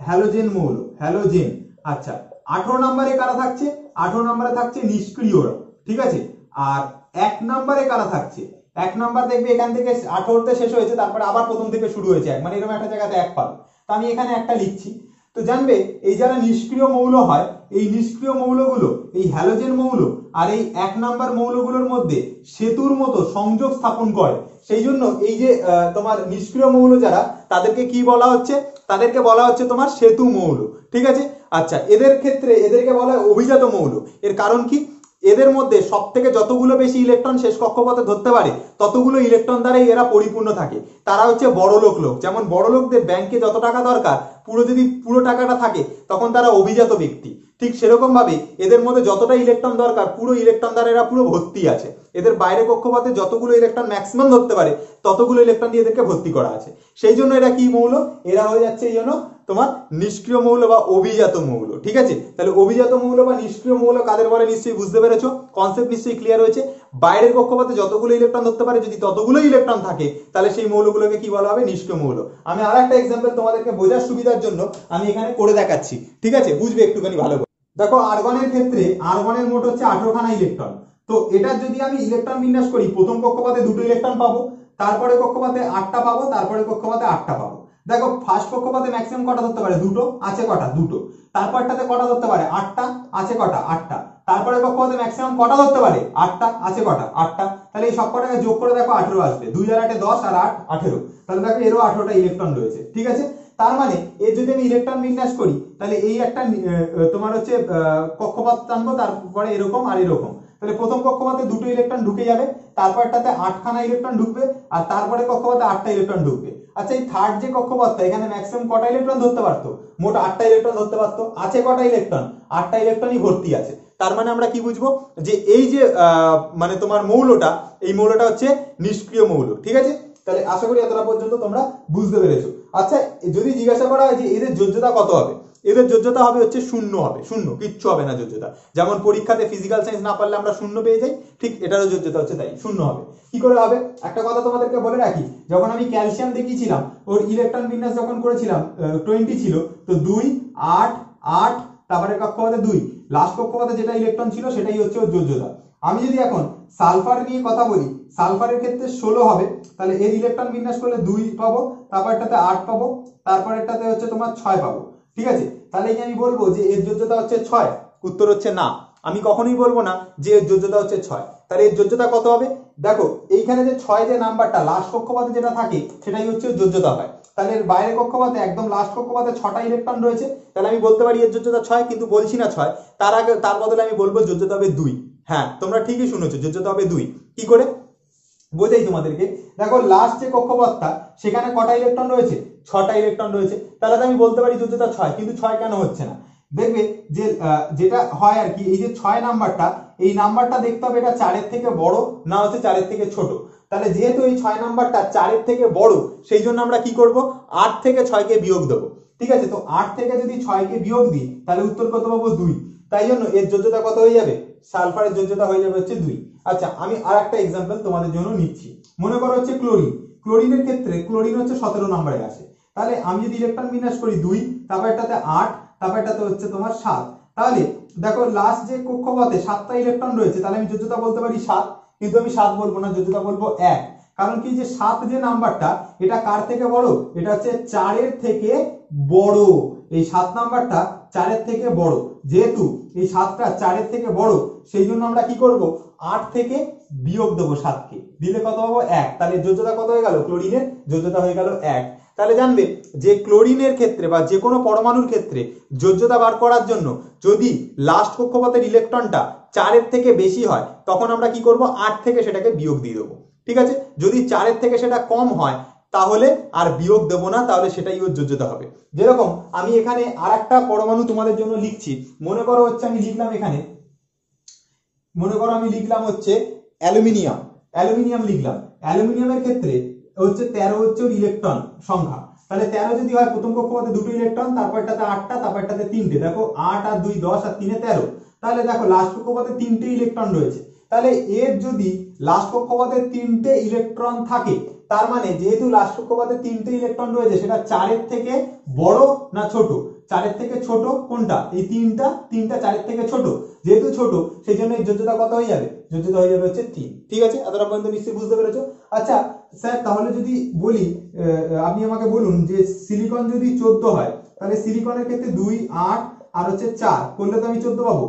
হ্যালোজেন মৌল, হ্যালোজেন। আচ্ছা আঠারো নম্বরে কারা থাকছে? আঠারো নম্বরে থাকছে নিষ্ক্রিয়রা, ঠিক আছে? আর এক নম্বরে কারা থাকছে? এক নাম্বার দেখবে এখান থেকে আঠারোতে শেষ হয়েছে, তারপরে আবার প্রথম থেকে শুরু হয়েছে এক মানে এরকম একটা জায়গাতে এক পাবে। তো আমি এখানে একটা লিখছি। তো জানবে, এই যারা নিষ্ক্রিয় মৌল হয়, এই নিষ্ক্রিয় মৌলগুলো, এই হ্যালোজেন মৌল আর এই এক নাম্বার মৌলগুলোর মধ্যে সেতুর মতো সংযোগ স্থাপন করে, সেই জন্য এই যে তোমার নিষ্ক্রিয় মৌল যারা, তাদেরকে কি বলা হচ্ছে? তাদেরকে বলা হচ্ছে তোমার সেতু মৌল, ঠিক আছে? আচ্ছা এদের ক্ষেত্রে এদেরকে বলা হয় অভিজাত মৌল। এর কারণ কি? এদের মধ্যে সব থেকে যতগুলো বেশি ইলেকট্রন শেষ কক্ষপথে ধরতে পারে, ততগুলো ইলেকট্রন দ্বারাই এরা পরিপূর্ণ থাকে। তারা হচ্ছে বড় লোক। লোক যেমন বড় লোকদের ব্যাংকে যত টাকা দরকার, পুরো যদি পুরো টাকাটা থাকে, তখন তারা অভিজাত ব্যক্তি। ঠিক সেরকম ভাবে এদের মধ্যে যতটা ইলেকট্রন দরকার, পুরো ইলেকট্রন দ্বারা এরা পুরো ভর্তি আছে। এদের বাইরে কক্ষপথে যতগুলো ইলেকট্রন ম্যাক্সিমাম ধরতে পারে, ততগুলো ইলেকট্রন দিয়ে এদেরকে ভর্তি করা আছে। সেই জন্য এরা কি মৌল? এরা হয়ে যাচ্ছে এই জন্য তোমার নিষ্ক্রিয় মৌল বা অভিজাত মৌল, ঠিক আছে? তাহলে অভিজাত মৌল বা নিষ্ক্রিয় মৌল কাদের বলে নিশ্চয়ই বুঝতে পেরেছ? কনসেপ্ট নিশ্চয়ই ক্লিয়ার হয়েছে। বাইরের কক্ষপথে যতগুলো ইলেকট্রন ধরতে পারে, যদি ততগুলো ইলেকট্রন থাকে, তাহলে সেই মৌলগুলোকে কি বলা হবে? নিষ্ক্রিয় মৌল। আমি আর একটা এক্সাম্পল তোমাদেরকে বোঝার সুবিধার জন্য আমি এখানে করে দেখাচ্ছি, ঠিক আছে? বুঝবে একটুখানি ভালো করে। দেখো, আর্গনের ক্ষেত্রে আর্গনের মোট হচ্ছে আঠারোখানা ইলেকট্রন তো এটার যদি আমি ইলেকট্রন বিন্যাস করি, প্রথম কক্ষপথে দুটো ইলেকট্রন পাবো, তারপরে কক্ষপথে আটটা পাবো, তারপরে কক্ষপথে আটটা পাবো। দেখো ফার্স্ট পক্ষপাতে ম্যাক্সিমাম কটা ধরতে পারে? দুটো আছে কটা? দুটো। তারপরটাতে কটা ধরতে পারে? আটটা আছে কটা? আটটা। তারপরে পক্ষপাতে ম্যাক্সিমাম কটা ধরতে পারে? আটটা আছে কটা? আটটা। তাহলে এই সব কটাকে যোগ করে দেখো আঠেরো আসবে। দুই আর আটে দশ আর আট আঠেরো। তাহলে দেখো এরও আঠেরোটা ইলেকট্রন রয়েছে। ঠিক আছে? তার মানে এর যদি আমি ইলেকট্রন বিন্যাস করি তাহলে এই একটা তোমার হচ্ছে আহ, কক্ষপথ টানবো তারপরে এরকম আর এরকম। তাহলে প্রথম কক্ষপথে দুটো ইলেকট্রন ঢুকে যাবে তারপরটাতে আটখানা ইলেকট্রন ঢুকবে আর তারপরে কক্ষপথে আটটা ইলেকট্রন ঢুকবে। আচ্ছা এই থার্ড যে কক্ষপথটা, এখানে ম্যাক্সিমাম কটা ইলেকট্রন ধরতে পারতো? মোট আটটা ইলেকট্রন ধরতে পারতো? আছে কটা ইলেকট্রন আটটা ইলেকট্রনই ভর্তি আছে। তার মানে আমরা কি বুঝব? যে এই যে মানে তোমার মৌলটা, এই মৌলটা হচ্ছে নিষ্ক্রিয় মৌল, ঠিক আছে? তাহলে আশা করি এতটা পর্যন্ত তোমরা বুঝতে পেরেছ। আচ্ছা যদি জিজ্ঞাসা করা হয় যে এদের যোজ্যতা কত হবে? এদের যোগ্যতা হবে হচ্ছে শূন্য হবে, শূন্য, কিচ্ছু হবে না যোগ্যতা যেমন পরীক্ষাতে ফিজিক্যাল সায়েন্স না পারলে আমরা শূন্য পেয়ে যাই, ঠিক এটারও যোগ্যতা হচ্ছে তাই, শূন্য হবে। কি করে হবে? একটা কথা তোমাদেরকে বলে রাখি, যখন আমি ক্যালসিয়াম দেখিয়েছিলাম, ওর ইলেকট্রন বিন্যাস যখন করেছিলাম টোয়েন্টি ছিল, তো দুই, আট আট, তারপরে কক্ষপথে দুই লাস্ট কক্ষপথে যেটা ইলেকট্রন ছিল সেটাই হচ্ছে ওর যোগ্যতা আমি যদি এখন সালফার নিয়ে কথা বলি সালফারের ক্ষেত্রে ষোলো হবে, তাহলে এর ইলেকট্রন বিন্যাস করলে দুই পাবো তারপর একটাতে আট পাবো তারপর একটাতে হচ্ছে তোমার ছয় পাবো। ঠিক আছে? তাহলে কি আমি বলব যে এর যোগ্যতা হচ্ছে ছয়। উত্তর হচ্ছে না। আমি কখনোই বলব না যে এর যোগ্যতা হচ্ছে ছয়। তাহলে এর যোগ্যতা কত হবে? দেখো, এইখানে যে ছয় যে নাম্বারটা লাস্ট কক্ষপথে যেটা থাকে, সেটাই হচ্ছে যোগ্যতা হয়। তাহলে এর বাইরে কক্ষপাতে একদম লাস্ট কক্ষপথে ছটা ইলেকট্রন রয়েছে। তাহলে আমি বলতে পারি এর যোগ্যতা ছয়, কিন্তু বলছি না ছয়। তার আগে, তার বদলে আমি বলব যোগ্যতা হবে দুই। হ্যাঁ তোমরা ঠিকই শুনেছো যোগ্যতা হবে দুই। কি করে? বোঝাই তোমাদেরকে। দেখো লাস্ট যে কক্ষপথটা, সেখানে কটা ইলেকট্রন রয়েছে? ছটা ইলেকট্রন রয়েছে। তাহলে তো আমি বলতে পারি যোগ্যতা ছয়, কিন্তু ছয় কেন হচ্ছে না? দেখবে যে যেটা হয় আর কি, এই যে ছয় নাম্বারটা, এই নাম্বারটা দেখতে হবে এটা চারের থেকে বড় না হচ্ছে চারের থেকে ছোট। তাহলে যেহেতু এই ছয় নাম্বারটা চারের থেকে বড়, সেই জন্য আমরা কি করব? আট থেকে ছয়কে বিয়োগ দেবো। ঠিক আছে? তো আট থেকে যদি ছয়কে বিয়োগ দিই, তাহলে উত্তর কত পাবো? দুই। তাই জন্য এর যোগ্যতা কত হয়ে যাবে? সালফারের যোগ্যতা হয়ে যাবে হচ্ছে দুই। আচ্ছা আমি আর একটা এক্সাম্পল তোমাদের জন্য নিচ্ছি। মনে করো হচ্ছে ক্লোরিন ক্লোরিনের ক্ষেত্রে ক্লোরিন হচ্ছে সতেরো নম্বরে আসে তাহলে আমি যদি ইলেকট্রন বিন্যাস করি দুই, তারপর এটাতে আট, তারপর এটাতে হচ্ছে তোমার সাত। তাহলে দেখো লাস্ট যে কক্ষপথে সাতটা ইলেকট্রন রয়েছে, তাহলে আমি যোগ্যতা বলতে পারি সাত। কিন্তু আমি সাত বলব না যোগ্যতা বলব এক। কারণ কি যে সাত যে নাম্বারটা, এটা কার থেকে বড়? এটা হচ্ছে চারের থেকে বড়। এই সাত নাম্বারটা চারের থেকে বড়। যেহেতু এই সাতটা চারের থেকে বড়, সেই জন্য আমরা কি করব? আট থেকে বিয়োগ দেবো সাতকে। দিলে কত পাবো? এক। তাহলে যোজ্যতা কত হয়ে গেল? ক্লোরিনের যোজ্যতা হয়ে গেল এক। তাহলে জানবে যে ক্লোরিনের ক্ষেত্রে বা যে কোনো পরমাণুর ক্ষেত্রে যোজ্যতা বার করার জন্য যদি লাস্ট কক্ষপথের ইলেকট্রনটা চারের থেকে বেশি হয়, তখন আমরা কি করব? আট থেকে সেটাকে বিয়োগ দিয়ে দেবো। ঠিক আছে? যদি চারের থেকে সেটা কম হয় তাহলে আর বিয়োগ দেবো না, তাহলে সেটাই ওর যোগ্যতা হবে। যেরকম আমি এখানে আর একটা পরমাণু তোমাদের জন্য লিখছি। মনে করো হচ্ছে আমি লিখলাম এখানে, মনে করো আমি লিখলাম হচ্ছে অ্যালুমিনিয়াম। অ্যালুমিনিয়াম লিখলাম। অ্যালুমিনিয়ামের ক্ষেত্রে হচ্ছে তেরো হচ্ছে ইলেকট্রন সংখ্যা। তাহলে তেরো যদি হয়, প্রথম কক্ষপথে দুটো ইলেকট্রন, তারপরটাতে আটটা, তারপরটাতে তিনটে। দেখো আট আর দুই দশ আর তিনে তেরো। তাহলে দেখো লাস্ট কক্ষপথে তিনটে ইলেকট্রন রয়েছে। তাহলে এর যদি লাস্ট কক্ষপথে তিনটে ইলেকট্রন থাকে তার মানে যেহেতু লাস্ট তিনটে ইলেকট্রন রয়েছে, সেটা চারের থেকে বড় না ছোট? চারের থেকে ছোট কোনটা? এই তিনটা তিনটা চারের থেকে ছোট। যেহেতু ছোট, সেই জন্য এই যোগ্যতা কত হয়ে যাবে? যোগ্যতা হয়ে যাবে হচ্ছে তিন। ঠিক আছে? এতটা পর্যন্ত নিশ্চয়ই বুঝতে পেরেছ? আচ্ছা স্যার, তাহলে যদি বলি আপনি আমাকে বলুন যে সিলিকন যদি চোদ্দ হয়, তাহলে সিলিকনের ক্ষেত্রে দুই, আট আর হচ্ছে চার করলে তো আমি চোদ্দ পাবো?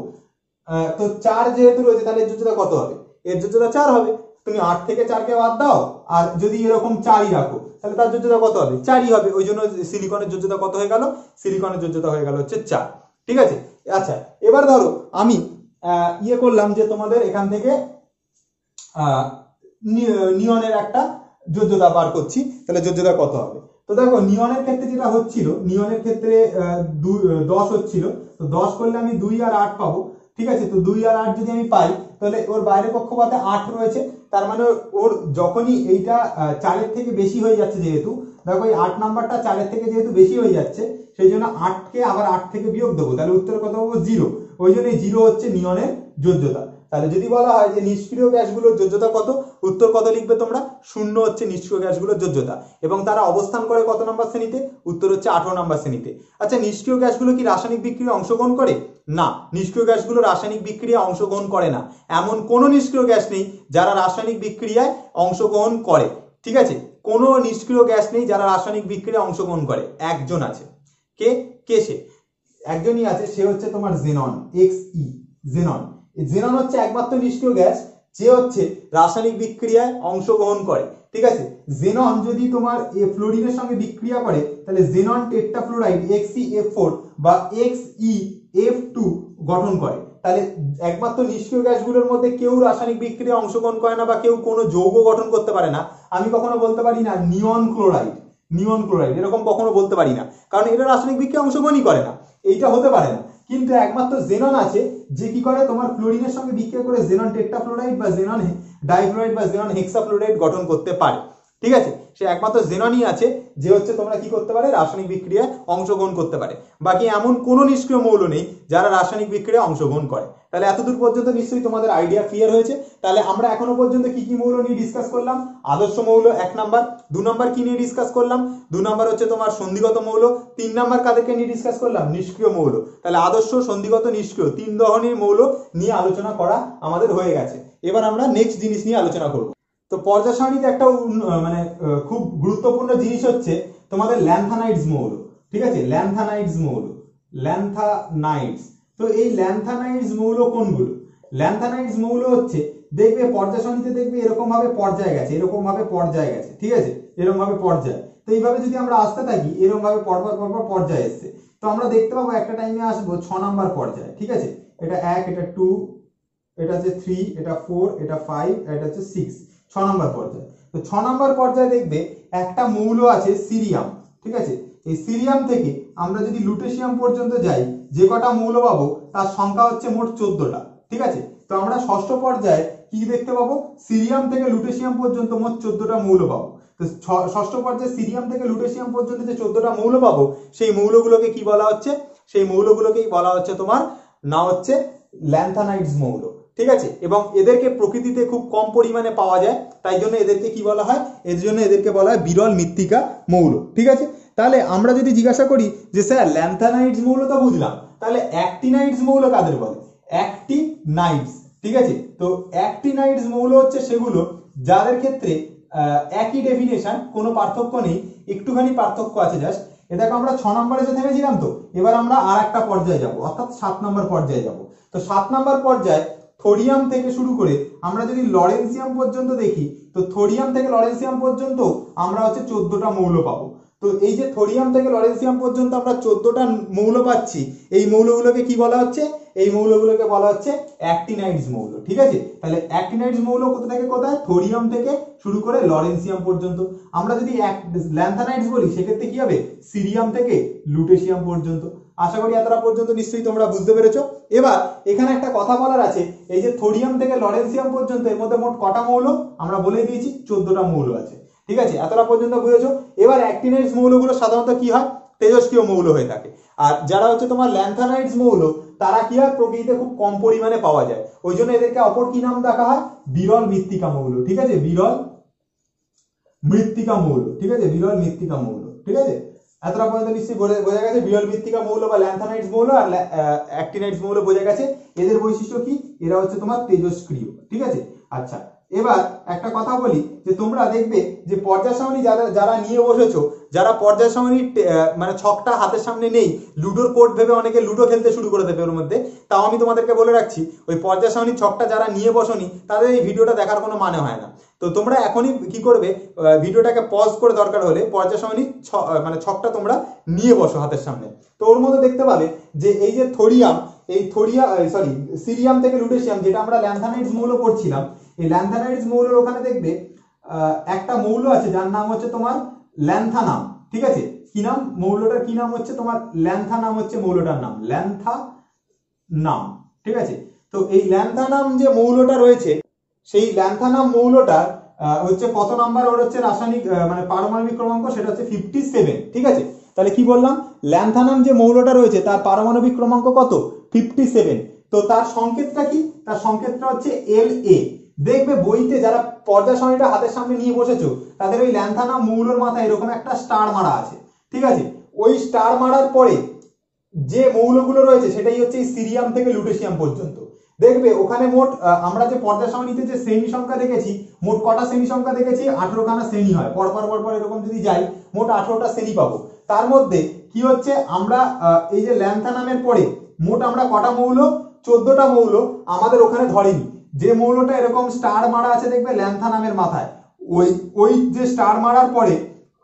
তো চার যেহেতু রয়েছে, তাহলে যোজ্যতা কত হবে? এর যোজ্যতা চার হবে। তুমি আট থেকে চারকে বাদ দাও, আর যদি এরকম চারই রাখো, তাহলে তার যোজ্যতা কত হবে? চারই হবে। ওই জন্য সিলিকনের যোজ্যতা কত হয়ে গেল? সিলিকনের যোজ্যতা হয়ে গেল হচ্ছে চার। ঠিক আছে? আচ্ছা এবার ধরো আমি ইয়ে করলাম যে তোমাদের এখান থেকে নিয়নের একটা যোজ্যতা বার করছি, তাহলে যোজ্যতা কত হবে? তো দেখো, নিয়নের ক্ষেত্রে যেটা হচ্ছিল, নিয়নের ক্ষেত্রে দশ হচ্ছিল, তো দশ করলে আমি দুই আর আট পাবো। ঠিক আছে? তো দুই আর আট যদি আমি পাই, তাহলে ওর বাইরের পক্ষপাতে আট রয়েছে। তার মানে ওর যখনই এইটা চারের থেকে বেশি হয়ে যাচ্ছে যেহেতু, দেখো এই আট নাম্বারটা চারের থেকে যেহেতু বেশি হয়ে যাচ্ছে, সেই জন্য আটকে আবার আট থেকে বিয়োগ দেবো। তাহলে উত্তরে কত পাবো? জিরো। ওই জন্য এই জিরো হচ্ছে নিয়নের যোজ্যতা। তাহলে যদি বলা হয় যে নিষ্ক্রিয় গ্যাসগুলোর যোজ্যতা কত? উত্তর কত লিখবে তোমরা? শূন্য হচ্ছে নিষ্ক্রিয় গ্যাসগুলোর যোজ্যতা। এবং তারা অবস্থান করে কত নম্বর শ্রেণীতে? উত্তর হচ্ছে আঠারো নম্বর শ্রেণীতে। আচ্ছা নিষ্ক্রিয় গ্যাসগুলো কি রাসায়নিক বিক্রিয়ায় অংশগ্রহণ করে? না, নিষ্ক্রিয় গ্যাসগুলো রাসায়নিক বিক্রিয়ায় অংশগ্রহণ করে না। এমন কোনো নিষ্ক্রিয় গ্যাস নেই যারা রাসায়নিক বিক্রিয়ায় অংশগ্রহণ করে। ঠিক আছে? কোনো নিষ্ক্রিয় গ্যাস নেই যারা রাসায়নিক বিক্রিয়ায় অংশগ্রহণ করে। একজন আছে। কে? কে সে? একজনই আছে, সে হচ্ছে তোমার xenon X E xenon xenon হচ্ছে একমাত্র নিষ্ক্রিয় গ্যাস, যে হচ্ছে রাসায়নিক বিক্রিয়ায় অংশগ্রহণ করে। ঠিক আছে? জেনন যদি তোমার এ ফ্লোরিনের সঙ্গে বিক্রিয়া করে, তাহলে xenon tetrafluoride X E F four বা এক্স ই এফ টু গঠন করে। তাহলে একমাত্র নিষ্ক্রিয় গ্যাসগুলোর মধ্যে কেউ রাসায়নিক বিক্রিয়ায় অংশগ্রহণ করে না বা কেউ কোনো যৌগ গঠন করতে পারে না। আমি কখনো বলতে পারি না নিয়ন ক্লোরাইড নিয়ন ক্লোরাইড, এরকম কখনো বলতে পারি না। কারণ এটা রাসায়নিক বিক্রিয়া অংশগ্রহণই করে না। এইটা হতে পারে না। কিন্তু একমাত্র জেনন আছে, যে কি করে? তোমার ক্লোরিনের সঙ্গে বিক্রিয়া করে জেনন টেট্রাফ্লোরাইড বা জেনন ডাইফ্লোরাইড বা জেনন হেক্সাফ্লোরাইড গঠন করতে পারে। ঠিক আছে? সে একমাত্র জেননই আছে, যে হচ্ছে তোমরা কি করতে পারে? রাসায়নিক বিক্রিয়ায় অংশগ্রহণ করতে পারে। বাকি এমন কোনো নিষ্ক্রিয় মৌল নেই যারা রাসায়নিক বিক্রিয়ায় অংশগ্রহণ করে। তাহলে এতদূর পর্যন্ত নিশ্চয়ই তোমাদের আইডিয়া ক্লিয়ার হয়েছে। তাহলে আমরা এখনও পর্যন্ত কি কি মৌল নিয়ে ডিসকাস করলাম? আদর্শ মৌল এক নাম্বার, দু নাম্বার কি নিয়ে ডিসকাস করলাম? দু নাম্বার হচ্ছে তোমার সন্ধিগত মৌল, তিন নাম্বার কাদেরকে নিয়ে ডিসকাস করলাম? নিষ্ক্রিয় মৌল। তাহলে আদর্শ, সন্ধিগত, নিষ্ক্রিয়, তিন ধরনের মৌল নিয়ে আলোচনা করা আমাদের হয়ে গেছে। এবার আমরা নেক্সট জিনিস নিয়ে আলোচনা করব। তো পর্যায় সারণীতে একটা মানে খুব গুরুত্বপূর্ণ জিনিস হচ্ছে তোমাদের ল্যান্থানাইডস মৌল, ঠিক আছে? ল্যান্থানাইডস মৌল, ল্যান্থানাইডস। তো এই ল্যান্থানাইডস মৌল কোনগুলো? ল্যান্থানাইডস মৌল হচ্ছে, দেখবে পর্যায় সারণীতে দেখবে এরকম ভাবে পর্যায় গেছে এরকম ভাবে পর্যায় গেছে, ঠিক আছে? এরকম ভাবে পর্যায়। তো এইভাবে যদি আমরা আসতে থাকি এরকম ভাবে পরপর পরপর পর্যায় এসছে। তো আমরা দেখতে পাবো একটা টাইমে আসব ছ নাম্বার পর্যায়ে, ঠিক আছে? এটা এক, এটা টু এটা হচ্ছে থ্রি এটা ফোর এটা ফাইভ এটা হচ্ছে সিক্স ছ নম্বর পর্যায়ে। তো ছ নম্বর পর্যায়ে দেখবে একটা মৌল আছে সিরিয়াম, ঠিক আছে? এই সিরিয়াম থেকে আমরা যদি লুটেশিয়াম পর্যন্ত যাই, যে কটা মৌল পাবো, তার সংখ্যা হচ্ছে মোট চোদ্দটা, ঠিক আছে? তো আমরা ষষ্ঠ পর্যায়ে কি দেখতে পাবো? সিরিয়াম থেকে লুটেশিয়াম পর্যন্ত মোট চোদ্দটা মৌল পাবো। তো ষষ্ঠ পর্যায়ে সিরিয়াম থেকে লুটেশিয়াম পর্যন্ত যে চোদ্দটা মৌল পাবো, সেই মৌলগুলোকে কি বলা হচ্ছে? সেই মৌলগুলোকেই বলা হচ্ছে তোমার, না হচ্ছে ল্যান্থানাইডস মৌল। ঠিক আছে? এবং এদেরকে প্রকৃতিতে খুব কম পরিমাণে পাওয়া যায়, তাই জন্য এদেরকে কি বলা হয়? এর জন্য এদেরকে বলা হয় বিরল মৃত্তিকা মৌল, ঠিক আছে? তাহলে আমরা যদি জিজ্ঞাসা করি যে, স্যার ল্যান্থানাইডস মৌল তো বুঝলাম, তাহলে অ্যাক্টিনাইডস মৌল কাদের বলে? অ্যাক্টিনাইডস ঠিক আছে? তো অ্যাক্টিনাইডস মৌল হচ্ছে সেগুলো যাদের ক্ষেত্রে একই ডেফিনেশন কোনো পার্থক্য নেই, একটুখানি পার্থক্য আছে জাস্ট এ দেখো, আমরা ছ নম্বরে যে থেমেছিলাম তো, এবার আমরা আর একটা পর্যায়ে যাব, অর্থাৎ সাত নম্বর পর্যায়ে যাব। তো সাত নম্বর পর্যায়ে থোরিয়াম থেকে শুরু করে, আমরা যদি লরেন্সিয়াম পর্যন্ত দেখি, তো থোরিয়াম থেকে লরেন্সিয়াম পর্যন্ত আমরা হচ্ছে চোদ্দটা মৌল পাবো। তো এই যে থোরিয়াম থেকে লরেন্সিয়াম পর্যন্ত আমরা চোদ্দটা মৌল পাচ্ছি, এই মৌলগুলোকে কি বলা হচ্ছে? এই মৌলগুলোকে বলা হচ্ছে অ্যাক্টিনাইডস মৌল, ঠিক আছে? তাহলে অ্যাক্টিনাইডস মৌল কোথা থেকে কোথায়? থোরিয়াম থেকে শুরু করে লরেন্সিয়াম পর্যন্ত। আমরা যদি ল্যান্থানাইডস বলি, সেক্ষেত্রে কি হবে? সিরিয়াম থেকে লুটেশিয়াম পর্যন্ত। আশা করি এতটা পর্যন্ত নিশ্চয়ই তোমরা বুঝতে পেরেছ। এবার, এখানে একটা কথা বলার আছে। এই যে থোরিয়াম থেকে লরেন্সিয়াম পর্যন্ত এর মধ্যে মোট কটা মৌল? আমরা বলে দিয়েছি, চোদ্দটা মৌল আছে। ঠিক আছে? এতটা পর্যন্ত বুঝেছ? এবার অ্যাক্টিনাইডস মৌলগুলো সাধারণত কি হয়? তেজস্ক্রিয় মৌল হয়ে থাকে। আর যারা হচ্ছে তোমার ল্যান্থানাইডস মৌল, তারা কি হয়? প্রকৃতিতে খুব কম পরিমাণে পাওয়া যায়। ওই জন্য এদেরকে অপর কি নাম দেখা হয়? বিরল মৃত্তিকা মৌল। ঠিক আছে? বিরল মৃত্তিকা মৌল। ঠিক আছে? বিরল মৃত্তিকা মৌল। ঠিক আছে? এতটা পর্যন্ত নিশ্চয়ই বোঝা গেছে বিরল মৃত্তিকা মৌল বা ল্যান্থানাইটস মৌল আর অ্যাক্টিনাইটস মৌল বোঝা গেছে। এদের বৈশিষ্ট্য কি? এরা হচ্ছে তোমার তেজস্ক্রিয়। ঠিক আছে? আচ্ছা এবার একটা কথা বলি, যে তোমরা দেখবে যে পর্যায় সারণী যারা যারা নিয়ে বসেছো, যারা পর্যায় সারণী মানে ছকটা হাতের সামনে নেই, লুডোর কোড ভেবে অনেকে লুডো খেলতে শুরু করে দেবে ওর মধ্যে। তাও আমি তোমাদেরকে বলে রাখছি, ওই পর্যায় সারণীর ছকটা যারা নিয়ে বসনি, তাদের এই ভিডিওটা দেখার কোনো মানে হয় না। তো তোমরা এখনই কি করবে ভিডিওটাকে পজ করে দরকার হলে পর্যায় ছ- মানে ছকটা তোমরা নিয়ে বসো হাতের সামনে। তো ওর মধ্যে দেখতে পাবে যে এই যে থোরিয়াম এই থোরিয়া সরি সিরিয়াম থেকে লুটেশিয়াম, যেটা আমরা ল্যান্থানাইডস মৌল পড়ছিলাম, এই ল্যান্থানাইডস মৌলের ওখানে দেখবে একটা মৌল আছে যার নাম হচ্ছে তোমার ল্যান্থানাম, ঠিক আছে? কি নাম? মৌলটার কি নাম হচ্ছে? তোমার ল্যান্থানাম হচ্ছে মৌলটার নাম ল্যান্থা নাম ঠিক আছে? তো এই ল্যান্থানাম যে মৌলটা রয়েছে, সেই ল্যান্থানাম মৌলটার হচ্ছে কত নাম্বার ওর হচ্ছে রাসায়নিক মানে পারমাণবিক ক্রমাঙ্ক, সেটা হচ্ছে ফিফটি সেভেন ঠিক আছে? তাহলে কি বললাম? ল্যান্থানাম যে মৌলটা রয়েছে, তার পারমাণবিক ক্রমাঙ্ক কত? ফিফটি সেভেন তো তার সংকেতটা কি? তার সংকেতটা হচ্ছে এল এ দেখবে বইতে যারা পর্যায় সারণীটা হাতের সামনে নিয়ে বসেছো, তাদের ওই ল্যান্থানাম মৌলর মাথায় এরকম একটা স্টার মারা আছে। ঠিক আছে? ওই স্টার মারার পরে যে মৌলগুলো রয়েছে, সেটাই হচ্ছে সিরিয়াম থেকে লুটেশিয়াম পর্যন্ত। দেখবে ওখানে মোট আমরা যে পর্দা সারণীতে যে শ্রেণি সংখ্যা দেখেছি, মোট কটা শ্রেণি সংখ্যা দেখেছি? আঠেরো খানা শ্রেণি হয়। পর পর পর পর এরকম যদি যাই, মোট আঠেরোটা শ্রেণি পাবো। তার মধ্যে কি হচ্ছে? আমরা এই যে ল্যান্থা নামের পরে মোট আমরা কটা মৌল? চোদ্দটা মৌল। আমাদের ওখানে ধরেনি। যে মৌলটা এরকম স্টার মারা আছে দেখবে ল্যান্থা নামের মাথায়। ওই ওই যে স্টার মারার পরে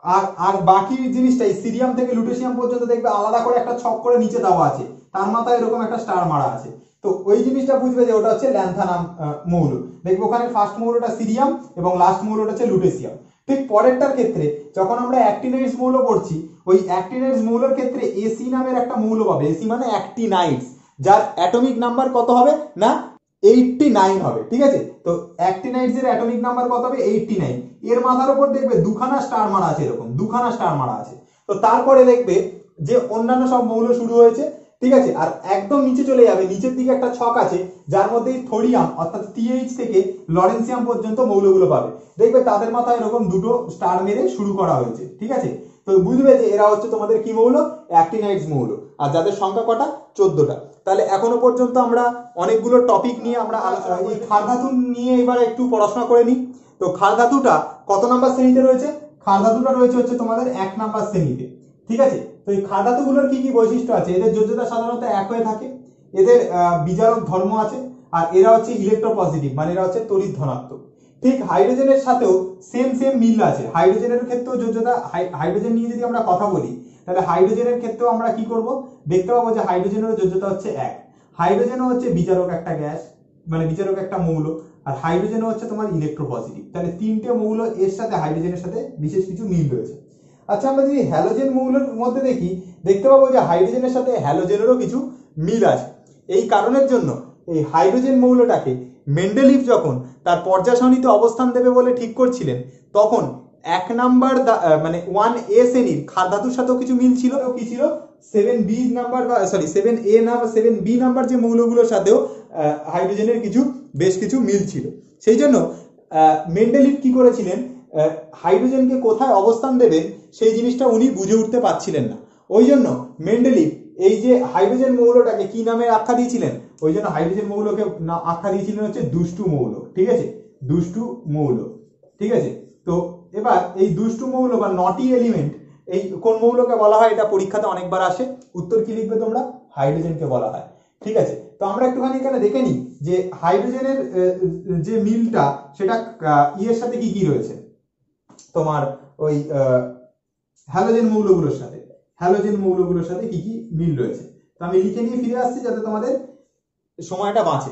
আর আর বাকি জিনিসটা এই সিরিয়াম থেকে লুটেশিয়াম পর্যন্ত দেখবে আলাদা করে একটা ছক করে নিচে দেওয়া আছে। তার মাথায় এরকম একটা স্টার মারা আছে। তো ওই জিনিসটা বুঝবে যে ওটা হচ্ছে ল্যান্থানাম আহ, মৌল। দেখবে ওখানে ফার্স্ট মৌলটা সিরিয়াম এবং লাস্ট মৌলটা হচ্ছে লুটেসিয়াম ঠিক পরেরটার ক্ষেত্রে যখন আমরা অ্যাক্টিনাইডস মৌল পড়ছি, ওই অ্যাক্টিনাইডস মৌলের ক্ষেত্রে এসি নামের একটা মৌল পাবে। এসি মানে অ্যাক্টিনাইডস যার অ্যাটমিক নাম্বার কত হবে? না এইটটি নাইন হবে। ঠিক আছে? তো অ্যাক্টিনাইডস এর অ্যাটমিক নাম্বার কত হবে? এইটটি নাইন এর মাথার উপর দেখবে দুখানা স্টার মারা আছে এরকম। দুখানা স্টার মারা আছে। তো তারপরে দেখবে যে অন্যান্য সব মৌল শুরু হয়েছে। ঠিক আছে? আর একদম নিচে চলে যাবে, নিচের দিকে একটা ছক আছে, যার মধ্যে থোরিয়াম, অর্থাৎ টিএইচ থেকে লরেন্সিয়াম পর্যন্ত মৌলগুলো পাবে। দেখবে তাদের মাথায় এরকম দুটো স্টার মেরে শুরু করা হয়েছে, ঠিক আছে? তো বুঝবে যে এরা হচ্ছে তোমাদের কি মৌল? অ্যাক্টিনাইডস মৌল। আর যাদের সংখ্যা কটা? চোদ্দটা। তাহলে এখনও পর্যন্ত আমরা অনেকগুলো টপিক নিয়ে আমরা এই ক্ষার ধাতু নিয়ে এবার একটু পড়াশোনা করে নিই। তো ক্ষার ধাতুটা কত নাম্বার শ্রেণীতে রয়েছে? ক্ষার ধাতুটা রয়েছে হচ্ছে তোমাদের এক নাম্বার শ্রেণীতে, ঠিক আছে? তো এই ক্ষার ধাতুগুলোর কি কি বৈশিষ্ট্য আছে? এদের যোজ্যতা সাধারণত এক হয়ে থাকে। এদের বিজারক ধর্ম আছে আর এরা হচ্ছে ইলেকট্রোপজিটিভ মানে এরা হচ্ছে তড়িৎ ধনাত্মক। ঠিক হাইড্রোজেনের সাথেও সেম সেম মিল আছে। হাইড্রোজেনের ক্ষেত্রেও যোজ্যতা হাইড্রোজেন নিয়ে যদি আমরা কথা বলি, তাহলে হাইড্রোজেনের ক্ষেত্রেও আমরা কি করব? দেখতে পাবো যে হাইড্রোজেনের যোজ্যতা হচ্ছে এক। হাইড্রোজেনও হচ্ছে বিজারক একটা গ্যাস মানে বিজারক একটা মৌল, আর হাইড্রোজেনও হচ্ছে তোমার ইলেকট্রোপজিটিভ তাহলে তিনটে মৌল এর সাথে হাইড্রোজেনের সাথে বিশেষ কিছু মিল রয়েছে। আচ্ছা আমরা যদি হ্যালোজেন মৌলের মধ্যে দেখি, দেখতে পাবো যে হাইড্রোজেনের সাথে হ্যালোজেনেরও কিছু মিল আছে। এই কারণের জন্য এই হাইড্রোজেন মৌলটাকে মেন্ডেলিভ যখন তার পর্যায় সারণীতে অবস্থান দেবে বলে ঠিক করছিলেন, তখন এক নাম্বার মানে ওয়ান এ শ্রেণির ধাতুর সাথেও কিছু মিল ছিল। কি ছিল? সেভেন বি নাম্বার বা sorry seven A number seven B number যে মৌলগুলোর সাথেও হাইড্রোজেনের কিছু, বেশ কিছু মিল ছিল। সেই জন্য মেন্ডেলিভ কি করেছিলেন? হাইড্রোজেনকে কোথায় অবস্থান দেবেন? সেই জিনিসটা উনি বুঝে উঠতে পারছিলেন না। ওই জন্য মেন্ডেলিভ এই যে হাইড্রোজেন মৌলটাকে কি নামে আখ্যা দিয়েছিলেন? ওই জন্য হাইড্রোজেন মৌলকে আখ্যা দিয়েছিলেন হচ্ছে দুষ্টু মৌল, ঠিক আছে? দুষ্টু মৌল, ঠিক আছে? তো এবার এই দুষ্টু মৌল বা নটি এলিমেন্ট এই কোন মৌলকে বলা হয়? এটা পরীক্ষাতে অনেকবার আসে। উত্তর কি লিখবে তোমরা? হাইড্রোজেনকে বলা হয়, ঠিক আছে? তো আমরা একটুখানি এখানে দেখে নিই যে হাইড্রোজেনের যে মিলটা, সেটা ইয়ের সাথে কি কি রয়েছে? তোমার ওই হ্যালোজেন মৌলগুলোর সাথে। হ্যালোজেন মৌলগুলোর সাথে কি কি মিল রয়েছে? তো আমি লিখে নিয়ে ফিরে আসছি যাতে তোমাদের সময়টা বাঁচে।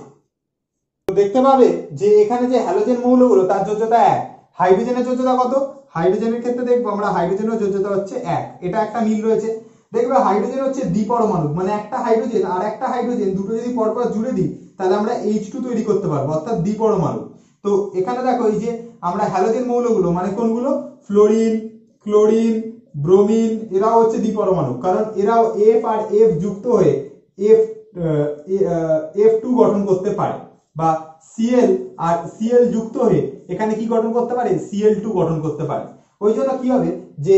তো দেখতে পাবে যে এখানে যে হ্যালোজেন মৌলগুলো, তার যোজ্যতা এক। হাইড্রোজেনের যোজ্যতা কত? হাইড্রোজেনের ক্ষেত্রে দেখব আমরা হাইড্রোজেনের যোজ্যতা হচ্ছে এক। এটা একটা মিল রয়েছে। দেখবে হাইড্রোজেন হচ্ছে দ্বিপরমাণু মানে একটা হাইড্রোজেন আর একটা হাইড্রোজেন দুটো যদি পরপর জুড়ে দিই, তাহলে আমরা এইচ টু তৈরি করতে পারব, অর্থাৎ দ্বিপরমাণু তো এখানে দেখো এই যে আমরা হ্যালোজেন মৌলগুলো মানে কোনগুলো? ফ্লোরিন ক্লোরিন ব্রোমিন, এরাও হচ্ছে দ্বিপরমাণু কারণ এরাও এফ আর এফ যুক্ত হয়ে এফ এফ টু গঠন করতে পারে। বা সিএল আর সিএল যুক্ত হয়ে এখানে কি গঠন করতে পারে? সিএল টু গঠন করতে পারে। ওই জন্য কি হবে? যে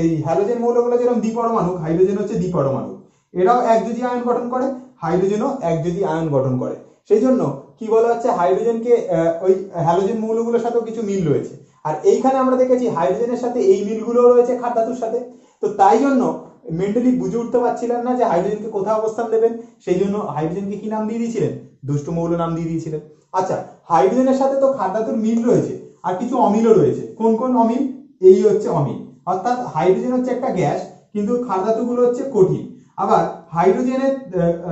এই হ্যালোজেন মৌলগুলো যেরকম দ্বিপরমাণু হাইড্রোজেন হচ্ছে দ্বিপরমাণু এরাও এক একযোজি আয়ন গঠন করে হাইড্রোজেনও এক একযোজি আয়ন গঠন করে। সেই জন্য কি বলা হচ্ছে? হাইড্রোজেনকে ওই হ্যালোজেন মৌলগুলোর সাথেও কিছু মিল রয়েছে। আর এইখানে আমরা দেখেছি হাইড্রোজেনের সাথে এই মিলগুলো রয়েছে খাদ ধাতুর সাথে। তো তাই জন্য মেন্টালি বুঝে উঠতে পারছিলেন না যে হাইড্রোজেনকে কোথায় অবস্থান দেবেন, সেই জন্য হাইড্রোজেনকে কি নাম দিয়ে দিয়েছিলেন? দুষ্ট মৌল নাম দিয়ে দিয়েছিলেন। আচ্ছা হাইড্রোজেনের সাথে তো খাদ ধাতুর মিল রয়েছে আর কিছু অমিলও রয়েছে। কোন কোন অমিল? এই হচ্ছে অমিল। অর্থাৎ হাইড্রোজেন হচ্ছে একটা গ্যাস, কিন্তু খাদ ধাতুগুলো হচ্ছে কঠিন। আবার হাইড্রোজেনের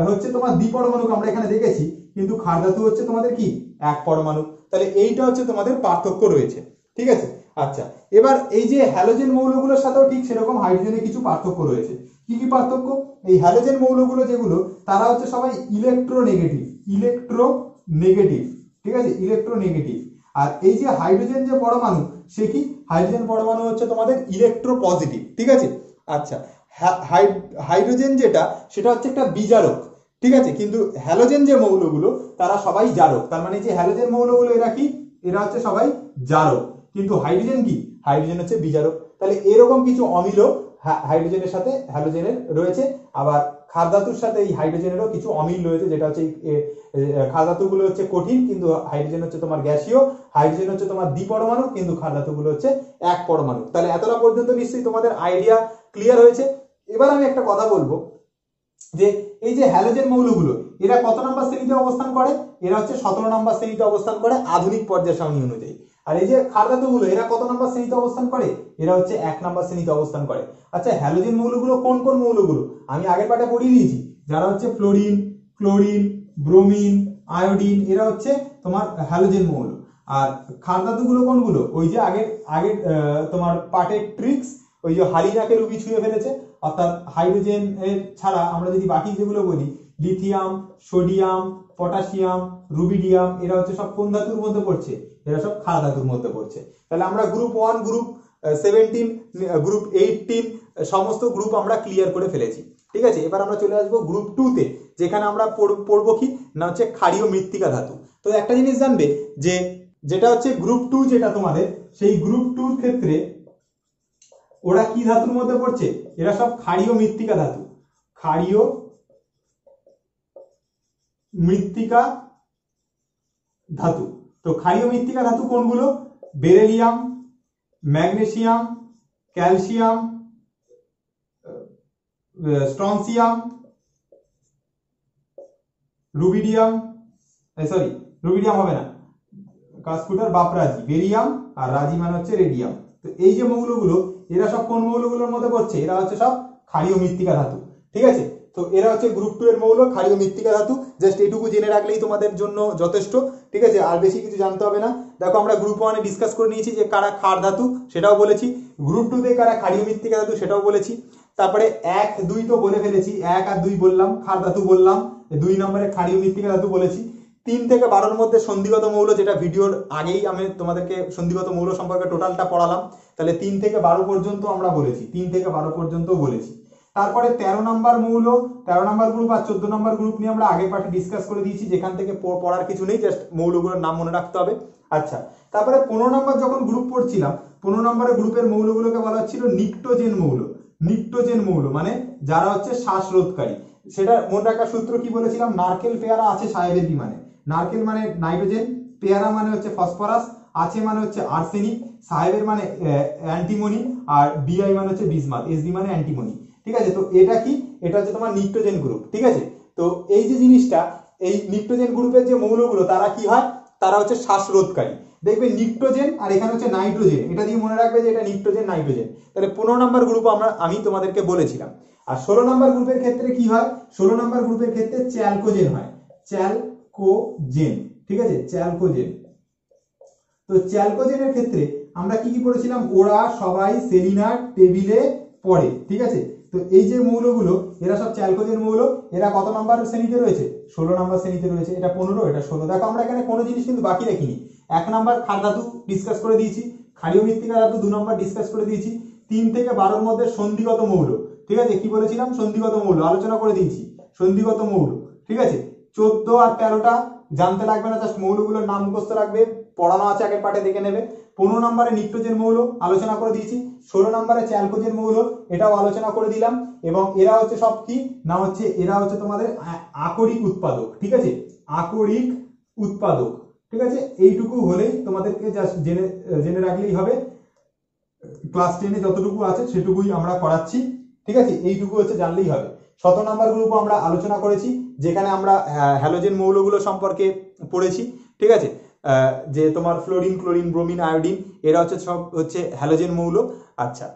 হচ্ছে তোমার দ্বিপরমাণু আমরা এখানে দেখেছি, কিন্তু ধাতু হচ্ছে তোমাদের কি? এক পরমাণু। তাহলে এইটা হচ্ছে তোমাদের পার্থক্য রয়েছে। ঠিক আছে? আচ্ছা এবার এই যে হ্যালোজেন মৌলগুলোর সাথেও ঠিক সেরকম হাইড্রোজেনে কিছু পার্থক্য রয়েছে। কি কি পার্থক্য? এই হ্যালোজেন মৌলগুলো যেগুলো, তারা হচ্ছে সবাই ইলেকট্রোনেগেটিভ ইলেকট্রোনেগেটিভ ঠিক আছে? ইলেকট্রোনেগেটিভ আর এই যে হাইড্রোজেন যে পরমাণু, সে কি? হাইড্রোজেন পরমাণু হচ্ছে তোমাদের ইলেকট্রো পজিটিভ ঠিক আছে? আচ্ছা হাইড্রোজেন যেটা, সেটা হচ্ছে একটা বিজারক, ঠিক আছে? কিন্তু হ্যালোজেন যে মৌলগুলো, তারা সবাই জারক। তার মানে যে হ্যালোজেন মৌলগুলো, এরা কি? এরা হচ্ছে সবাই জারক। কিন্তু হাইড্রোজেন কি? হাইড্রোজেন হচ্ছে বিজারক তাহলে এরকম কিছু অমিলও হা- হাইড্রোজেনের সাথে হ্যালোজেনের রয়েছে। আবার ধাতুর সাথে এই হাইড্রোজেনেরও কিছু অমিল রয়েছে, যেটা হচ্ছে ধাতুগুলো হচ্ছে কঠিন, কিন্তু হাইড্রোজেন হচ্ছে তোমার গ্যাসীয়। হাইড্রোজেন হচ্ছে তোমার দ্বিপরমাণু, কিন্তু ধাতুগুলো হচ্ছে এক পরমাণু তাহলে এতটা পর্যন্ত নিশ্চয়ই তোমাদের আইডিয়া ক্লিয়ার হয়েছে। এবার আমি একটা কথা বলব, যে এই যে হ্যালোজেন মৌলগুলো, এরা কত নম্বর শ্রেণীতে অবস্থান করে? এরা হচ্ছে সতেরো নম্বর শ্রেণীতে অবস্থান করে আধুনিক পর্যায় সারণী অনুযায়ী। আর এই যে খারধাতুগুলো এরা কত নম্বর শ্রেণীতে অবস্থান করে? এরা হচ্ছে এক নম্বর শ্রেণীতে অবস্থান করে। আচ্ছা হ্যালোজেন মৌলগুলো কোন কোন মৌলগুলো? আমি আগের পাঠে পড়িয়ে দিয়েছি। যারা হচ্ছে ফ্লোরিন, ক্লোরিন, ব্রোমিন, আয়োডিন, এরা হচ্ছে তোমার হ্যালোজেন মৌল। আর খারধাতুগুলো কোনগুলো? ওই যে আগের আগের তোমার পাটের ট্রিক্স ওই যে হালিনাকে রুবি ছুঁয়ে ফেলেছে, অর্থাৎ হাইড্রোজেন এর ছাড়া আমরা যদি বাকি যেগুলো বলি লিথিয়াম সোডিয়াম পটাশিয়াম রুবিডিয়াম এরা হচ্ছে সব কোন ধাতুর মধ্যে পড়ছে? এরা সব ক্ষার ধাতুর মধ্যে পড়ছে। তাহলে আমরা group one group seventeen group eighteen সমস্ত গ্রুপ আমরা ক্লিয়ার করে ফেলেছি। ঠিক আছে? এবার আমরা চলে আসব গ্রুপ টুতে যেখানে আমরা পড়- পড়ব কি? না হচ্ছে ক্ষারীয় মৃত্তিকা ধাতু। তো একটা জিনিস জানবে যে, যেটা হচ্ছে গ্রুপ টু যেটা তোমাদের, সেই গ্রুপ টুর ক্ষেত্রে ওরা কি ধাতুর মধ্যে পড়ছে? এরা সব ক্ষারীয় মৃত্তিকা ধাতু। ক্ষারীয় মৃত্তিকা ধাতু। তো ক্ষারীয় মৃত্তিকা ধাতু কোনগুলো? Beryllium, magnesium, calcium strontium, rubidium sorry rubidium হবে না। কাসকুটার বাপরাজি বেরিয়াম আর রাজি মানে হচ্ছে রেডিয়াম। তো এই যে মৌলগুলো, এরা সব কোন মৌলগুলোর মধ্যে পড়ছে? এরা হচ্ছে সব ক্ষারীয় মৃত্তিকা ধাতু। ঠিক আছে? তো এরা হচ্ছে গ্রুপ টু এর মৌল ক্ষারীয় মৃত্তিকা ধাতু। জাস্ট এইটুকু জেনে রাখলেই তোমাদের জন্য যথেষ্ট, ঠিক আছে? আর বেশি কিছু জানতে হবে না। দেখো, আমরা গ্রুপ ওয়ানে ডিসকাস করে নিয়েছি যে কারা ক্ষার ধাতু, সেটাও বলেছি। গ্রুপ টু তে কারা ক্ষারীয় মৃত্তিকা ধাতু, সেটাও বলেছি। তারপরে এক, দুই তো বলে ফেলেছি। এক আর দুই বললাম, ক্ষার ধাতু বললাম। দুই নম্বরে ক্ষারীয় মৃত্তিকা ধাতু বলেছি। তিন থেকে বারোর মধ্যে সন্ধিগত মৌল, যেটা ভিডিওর আগেই আমি তোমাদেরকে সন্ধিগত মৌল সম্পর্কে টোটালটা পড়ালাম। তাহলে তিন থেকে বারো পর্যন্ত আমরা বলেছি। তিন থেকে বারো পর্যন্ত বলেছি। তারপরে তেরো নম্বর মৌল, তেরো নম্বর গ্রুপ আর চোদ্দ নম্বর গ্রুপ নিয়ে আমরা আগের পাঠে ডিসকাস করে দিয়েছি, যেখান থেকে পড়ার কিছু নেই জাস্ট মৌলগুলোর নাম মনে রাখতে হবে। আচ্ছা তারপরে পনেরো নম্বর যখন গ্রুপ পড়ছিলাম, পনেরো নম্বরের গ্রুপের মৌলগুলোকে বলা হচ্ছিল নিকটোজেন মৌল। নিকটোজেন মৌল মানে যারা হচ্ছে শ্বাসরোধকারী। সেটা মনে রাখার সূত্র কি বলেছিলাম? নারকেল পেয়ারা আছে সাহেবের বিমানে। নারকেল মানে নাইট্রোজেন, পেয়ারা মানে হচ্ছে ফসফরাস, আছে মানে হচ্ছে আর্সেনিক, সাহেবের মানে অ্যান্টিমনি, আর বিআই মানে হচ্ছে বিসমাত এসবি মানে অ্যান্টিমনি। ঠিক আছে? তো এটা কি? এটা হচ্ছে তোমার নিকটোজেন গ্রুপ ঠিক আছে? তো এই যে জিনিসটা, এই নিকটোজেন গ্রুপের যে মৌলগুলো, তারা কি হয়? তারা হচ্ছে শ্বাসরোধকারী। দেখবে নিকটোজেন আর এখানে হচ্ছে নাইট্রোজেন এটা দিয়ে মনে রাখবে যে এটা নিকটোজেন নাইট্রোজেন তাহলে পনেরো নম্বর গ্রুপ আমরা, আমি তোমাদেরকে বলেছিলাম। আর ষোলো নম্বর গ্রুপের ক্ষেত্রে কি হয়? ষোলো নম্বর গ্রুপের ক্ষেত্রে চ্যালকোজেন হয়। চ্যালকোজেন ঠিক আছে? চ্যালকোজেন তো চ্যালকোজেনের ক্ষেত্রে আমরা কি কি পড়েছিলাম? ওরা সবাই সেলিনার টেবিলে পড়ে, ঠিক আছে? তো এই যে মৌলগুলো, এরা সব চ্যালকোজেন মৌল, এরা কত নম্বর শ্রেণীতে রয়েছে? ষোলো নম্বর শ্রেণীতে রয়েছে, এটা পনেরো, এটা ষোলো। দেখো, আমরা এখানে কোনো জিনিস কিন্তু বাকি রাখিনি এক নম্বর খার ধাতু ডিসকাস করে দিয়েছি ক্ষারীয় মৃত্তিকা ধাতু দু নম্বর ডিসকাস করে দিয়েছি। তিন থেকে বারোর মধ্যে সন্ধিগত মৌল, ঠিক আছে? কি বলেছিলাম? সন্ধিগত মৌল, আলোচনা করে দিয়েছি। সন্ধিগত মৌল, ঠিক আছে? চোদ্দ আর তেরোটা জানতে লাগবে না জাস্ট মৌলগুলোর নাম মুখস্থ রাখবে, পড়ানো আছে আগের পাঠে, দেখে নেবে। পনেরো নম্বরে নিক্টোজেন মৌল আলোচনা করে দিয়েছি, ষোলো নম্বরে চ্যালকোজেন মৌল, এটাও আলোচনা করে দিলাম, এবং এরা হচ্ছে সব কি? না হচ্ছে, এরা হচ্ছে তোমাদের আকরিক উৎপাদক, ঠিক আছে? আকরিক উৎপাদক, ঠিক আছে? এইটুকু হলেই তোমাদেরকে জাস্ট জেনে জেনে রাখলেই হবে। ক্লাস টেনে যতটুকু আছে, সেটুকুই আমরা করাচ্ছি, ঠিক আছে? এইটুকু হচ্ছে জানলেই হবে। শত নাম্বার গ্রুপও আমরা আলোচনা করেছি যেখানে আমরা হ্যালোজেন মৌলগুলো সম্পর্কে পড়েছি, ঠিক আছে? যে তোমার ফ্লোরিন ক্লোরিন ব্রোমিন আয়োডিন এরা হচ্ছে সব হচ্ছে হ্যালোজেন মৌল। আচ্ছা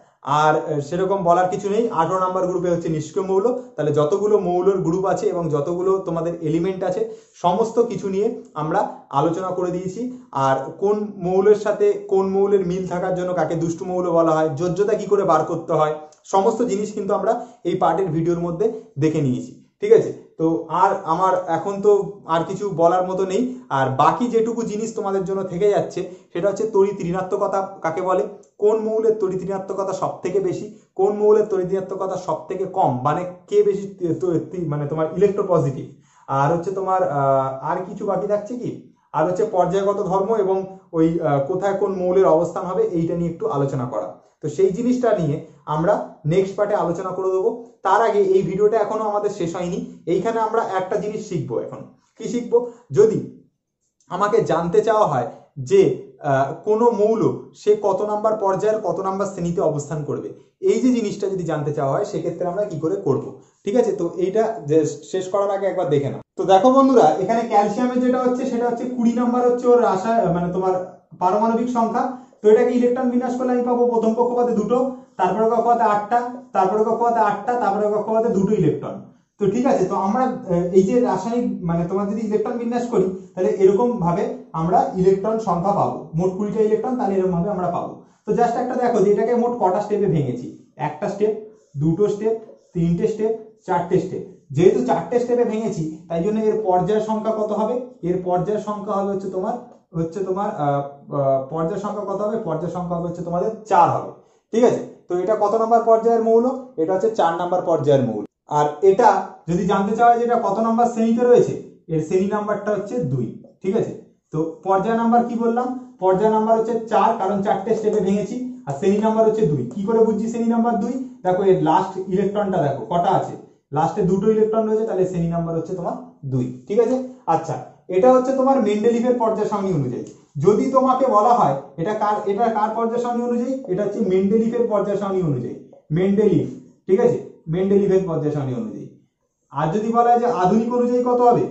আর সেরকম বলার কিছু নেই। আঠারো নাম্বার গ্রুপে হচ্ছে নিষ্ক্রিয় মৌল। তাহলে যতগুলো মৌলর গ্রুপ আছে এবং যতগুলো তোমাদের এলিমেন্ট আছে, সমস্ত কিছু নিয়ে আমরা আলোচনা করে দিয়েছি। আর কোন মৌলের সাথে কোন মৌলের মিল থাকার জন্য কাকে দুষ্টু মৌল বলা হয়, যোজ্যতা কি করে বার করতে হয়, সমস্ত জিনিস কিন্তু আমরা এই পার্টের ভিডিওর মধ্যে দেখে নিয়েছি। ঠিক আছে? তো আর আমার এখন তো আর কিছু বলার মতো নেই। আর বাকি যেটুকু জিনিস তোমাদের জন্য থেকে যাচ্ছে, সেটা হচ্ছে তড়িৎ ঋণাত্মকতা কাকে বলে? কোন মৌলের তড়িৎ ঋণাত্মকতা সব থেকে বেশি? কোন মৌলের তড়িৎ ঋণাত্মকতা সব থেকে কম? মানে কে বেশি মানে তোমার ইলেকট্রো পজিটিভ আর হচ্ছে তোমার আর কিছু বাকি থাকছে কি? আর হচ্ছে পর্যায়গত ধর্ম এবং ওই কোথায় কোন মৌলের অবস্থান হবে, এইটা নিয়ে একটু আলোচনা করা। তো সেই জিনিসটা নিয়ে আমরা নেক্সট পার্টে আলোচনা করে দেবো। তার আগে এই ভিডিওটা এখনও আমাদের শেষ হয়নি। এইখানে আমরা একটা জিনিস শিখব এখন। কি শিখব? যদি আমাকে জানতে চাওয়া হয় যে কোনো মৌল সে কত নাম্বার পর্যায়ের, কত নাম্বার শ্রেণীতে অবস্থান করবে, এই যে জিনিসটা যদি জানতে চাওয়া হয়, সেক্ষেত্রে আমরা কি করে করব? ঠিক আছে? তো এইটা শেষ করার আগে একবার দেখে নাও। তো দেখো বন্ধুরা, এখানে ক্যালসিয়ামের যেটা হচ্ছে, সেটা হচ্ছে কুড়ি নাম্বার হচ্ছে ওর রাসা মানে তোমার পারমাণবিক সংখ্যা। তো এটাকে ইলেকট্রন বিন্যাস করলে আমি পাবো? প্রথম কক্ষপথে দুটো, তারপরে কক্ষপথে আটটা, তারপরে কক্ষপথে আটটা, তারপরে কক্ষপথে দুটো ইলেকট্রন তো ঠিক আছে, তো আমরা এই যে রাসায়নিক মানে তোমার যদি ইলেকট্রন বিন্যাস করি, তাহলে এরকম ভাবে আমরা ইলেকট্রন সংখ্যা পাবো। মোট কুড়িটা ইলেকট্রন তাহলে এরকম ভাবে আমরা পাবো। তো জাস্ট একটা দেখো যে এটাকে মোট কটা স্টেপে ভেঙেছি। একটা স্টেপ দুটো স্টেপ তিনটে স্টেপ চারটে স্টেপ যেহেতু চারটে স্টেপে ভেঙেছি, তাই জন্য এর পর্যায়ের সংখ্যা কত হবে? এর পর্যায়ের সংখ্যা হবে হচ্ছে তোমার হচ্ছে তোমার আহ, সংখ্যা কত হবে? পর্যায় সংখ্যা হচ্ছে তোমাদের চার হবে। ঠিক আছে? তো এটা কত নম্বর পর্যায়ের মৌল? এটা হচ্ছে চার নম্বর পর্যায়ের মৌল। আর এটা যদি জানতে চাওয়া যে এটা কত নম্বর শ্রেণীতে রয়েছে এর শ্রেণি নাম্বারটা হচ্ছে দুই। ঠিক আছে? তো পর্যায় নাম্বার কি বললাম? পর্যায় নাম্বার হচ্ছে চার কারণ চারটে স্টেপে ভেঙেছি। আর শ্রেণি নাম্বার হচ্ছে দুই। কি করে বুঝছি শ্রেণি নাম্বার দুই? দেখো এর লাস্ট ইলেকট্রনটা দেখো কটা আছে? লাস্টে দুটো ইলেকট্রন রয়েছে তাহলে শ্রেণি নাম্বার হচ্ছে তোমার দুই। ঠিক আছে? আচ্ছা এটা হচ্ছে তোমার মেন্ডেলিভের পর্যায় সারণী অনুযায়ী। যদি তোমাকে বলা হয়, এটা কার এটা কার পর্যায় সারণী অনুযায়ী? এটা হচ্ছে মেন্ডেলিভের পর্যায় সারণী অনুযায়ী। মেন্ডেলিভ ঠিক আছে? মেন্ডেলিভের পর্যায় সারণী অনুযায়ী। আর যদি বলা হয় যে আধুনিক অনুযায়ী কত হবে?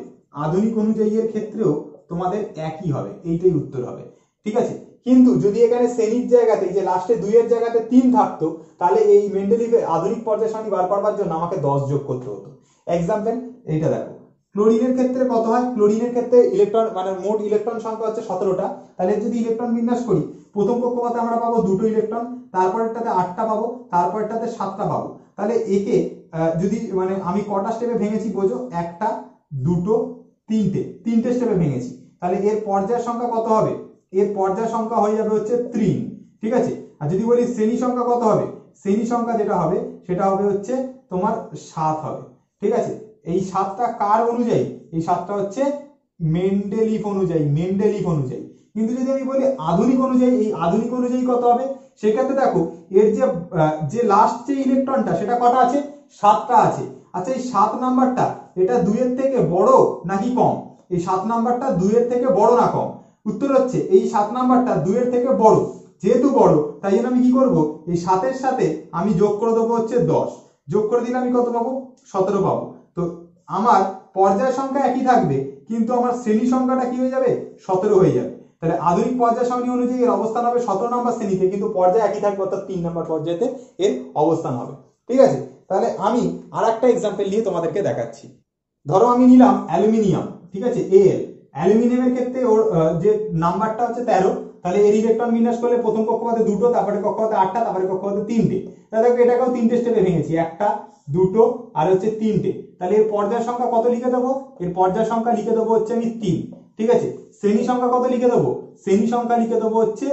আধুনিক অনুযায়ী এর ক্ষেত্রেও তোমাদের একই হবে, এইটাই উত্তর হবে। ঠিক আছে? কিন্তু যদি এখানে শ্রেণির জায়গাতে যে লাস্টে দুইয়ের জায়গাতে তিন থাকতো, তাহলে এই মেন্ডেলিভের আধুনিক পর্যায় সারণী বার করবার জন্য আমাকে দশ যোগ করতে হতো। এক্সাম্পল এইটা দেখো। ক্লোরিনের ক্ষেত্রে কত হয়? ক্লোরিনের ক্ষেত্রে ইলেকট্রন মানে মোট ইলেকট্রন সংখ্যা হচ্ছে সতেরোটা। তাহলে যদি ইলেকট্রন বিন্যাস করি, প্রথম কক্ষপথে আমরা পাবো দুটো ইলেকট্রন, তারপরেরটাতে আটটা পাবো, তারপরেরটাতে সাতটা পাবো। তাহলে একে যদি মানে আমি কটা স্টেপে ভেঙেছি বোঝো? একটা, দুটো, তিনটে। তিনটে স্টেপে ভেঙেছি। তাহলে এর পর্যায়ের সংখ্যা কত হবে? এর পর্যায় সংখ্যা হয়ে যাবে হচ্ছে ত্রিন। ঠিক আছে? আর যদি বলি শ্রেণি সংখ্যা কত হবে? শ্রেণি সংখ্যা যেটা হবে, সেটা হবে হচ্ছে তোমার সাত হবে। ঠিক আছে? এই সাতটা কার অনুযায়ী? এই সাতটা হচ্ছে মেন্ডেলিফ অনুযায়ী মেন্ডেলিফ অনুযায়ী। কিন্তু যদি আমি বলি আধুনিক অনুযায়ী, এই আধুনিক অনুযায়ী কত হবে? সেক্ষেত্রে দেখো, এর যে যে লাস্ট যে ইলেকট্রনটা সেটা কটা আছে? সাতটা আছে। আচ্ছা এই সাত নাম্বারটা, এটা দুইয়ের থেকে বড় নাকি কম? এই সাত নাম্বারটা দুইয়ের থেকে বড় না কম? উত্তর হচ্ছে, এই সাত নাম্বারটা দুইয়ের থেকে বড়। যেহেতু বড়, তাই জন্য আমি কি করব? এই সাতের সাথে আমি যোগ করে দেবো হচ্ছে দশ। যোগ করে দিলে আমি কত পাবো? সতেরো পাবো। আমার পর্যায় সংখ্যা একই থাকবে, কিন্তু আমার শ্রেণি সংখ্যাটা কি হয়ে যাবে? সতেরো হয়ে যাবে। তাহলে আধুনিক পর্যায় সারণী অনুযায়ী এর অবস্থান হবে সতেরো নম্বর শ্রেণীতে, কিন্তু পর্যায় একই থাকবে, অর্থাৎ তিন নম্বর পর্যায়েতে এর অবস্থান হবে। ঠিক আছে? তাহলে আমি আর একটা এক্সাম্পল নিয়ে তোমাদেরকে দেখাচ্ছি। ধরো আমি নিলাম অ্যালুমিনিয়াম, ঠিক আছে? এল অ্যালুমিনিয়ামের ক্ষেত্রে ওর যে নাম্বারটা হচ্ছে তেরো, তাহলে এর ইলেকট্রন বিন্যাস করলে প্রথম কক্ষপথে দুটো, তারপরে কক্ষপথে আটটা, তারপরে কক্ষপথে তিনটে। তাহলে দেখো, এটাকেও তিনটে স্টেপে ভেঙেছি, একটা, দুটো, আর হচ্ছে তিনটে। তাহলে এর পর্যায় সংখ্যা কত লিখে দেবো? এর পর্যায় সংখ্যা লিখে দেবো হচ্ছে আমি তিন, ঠিক আছে? শ্রেণি সংখ্যা কত লিখে দেবো? শ্রেণি সংখ্যা লিখে দেবো হচ্ছে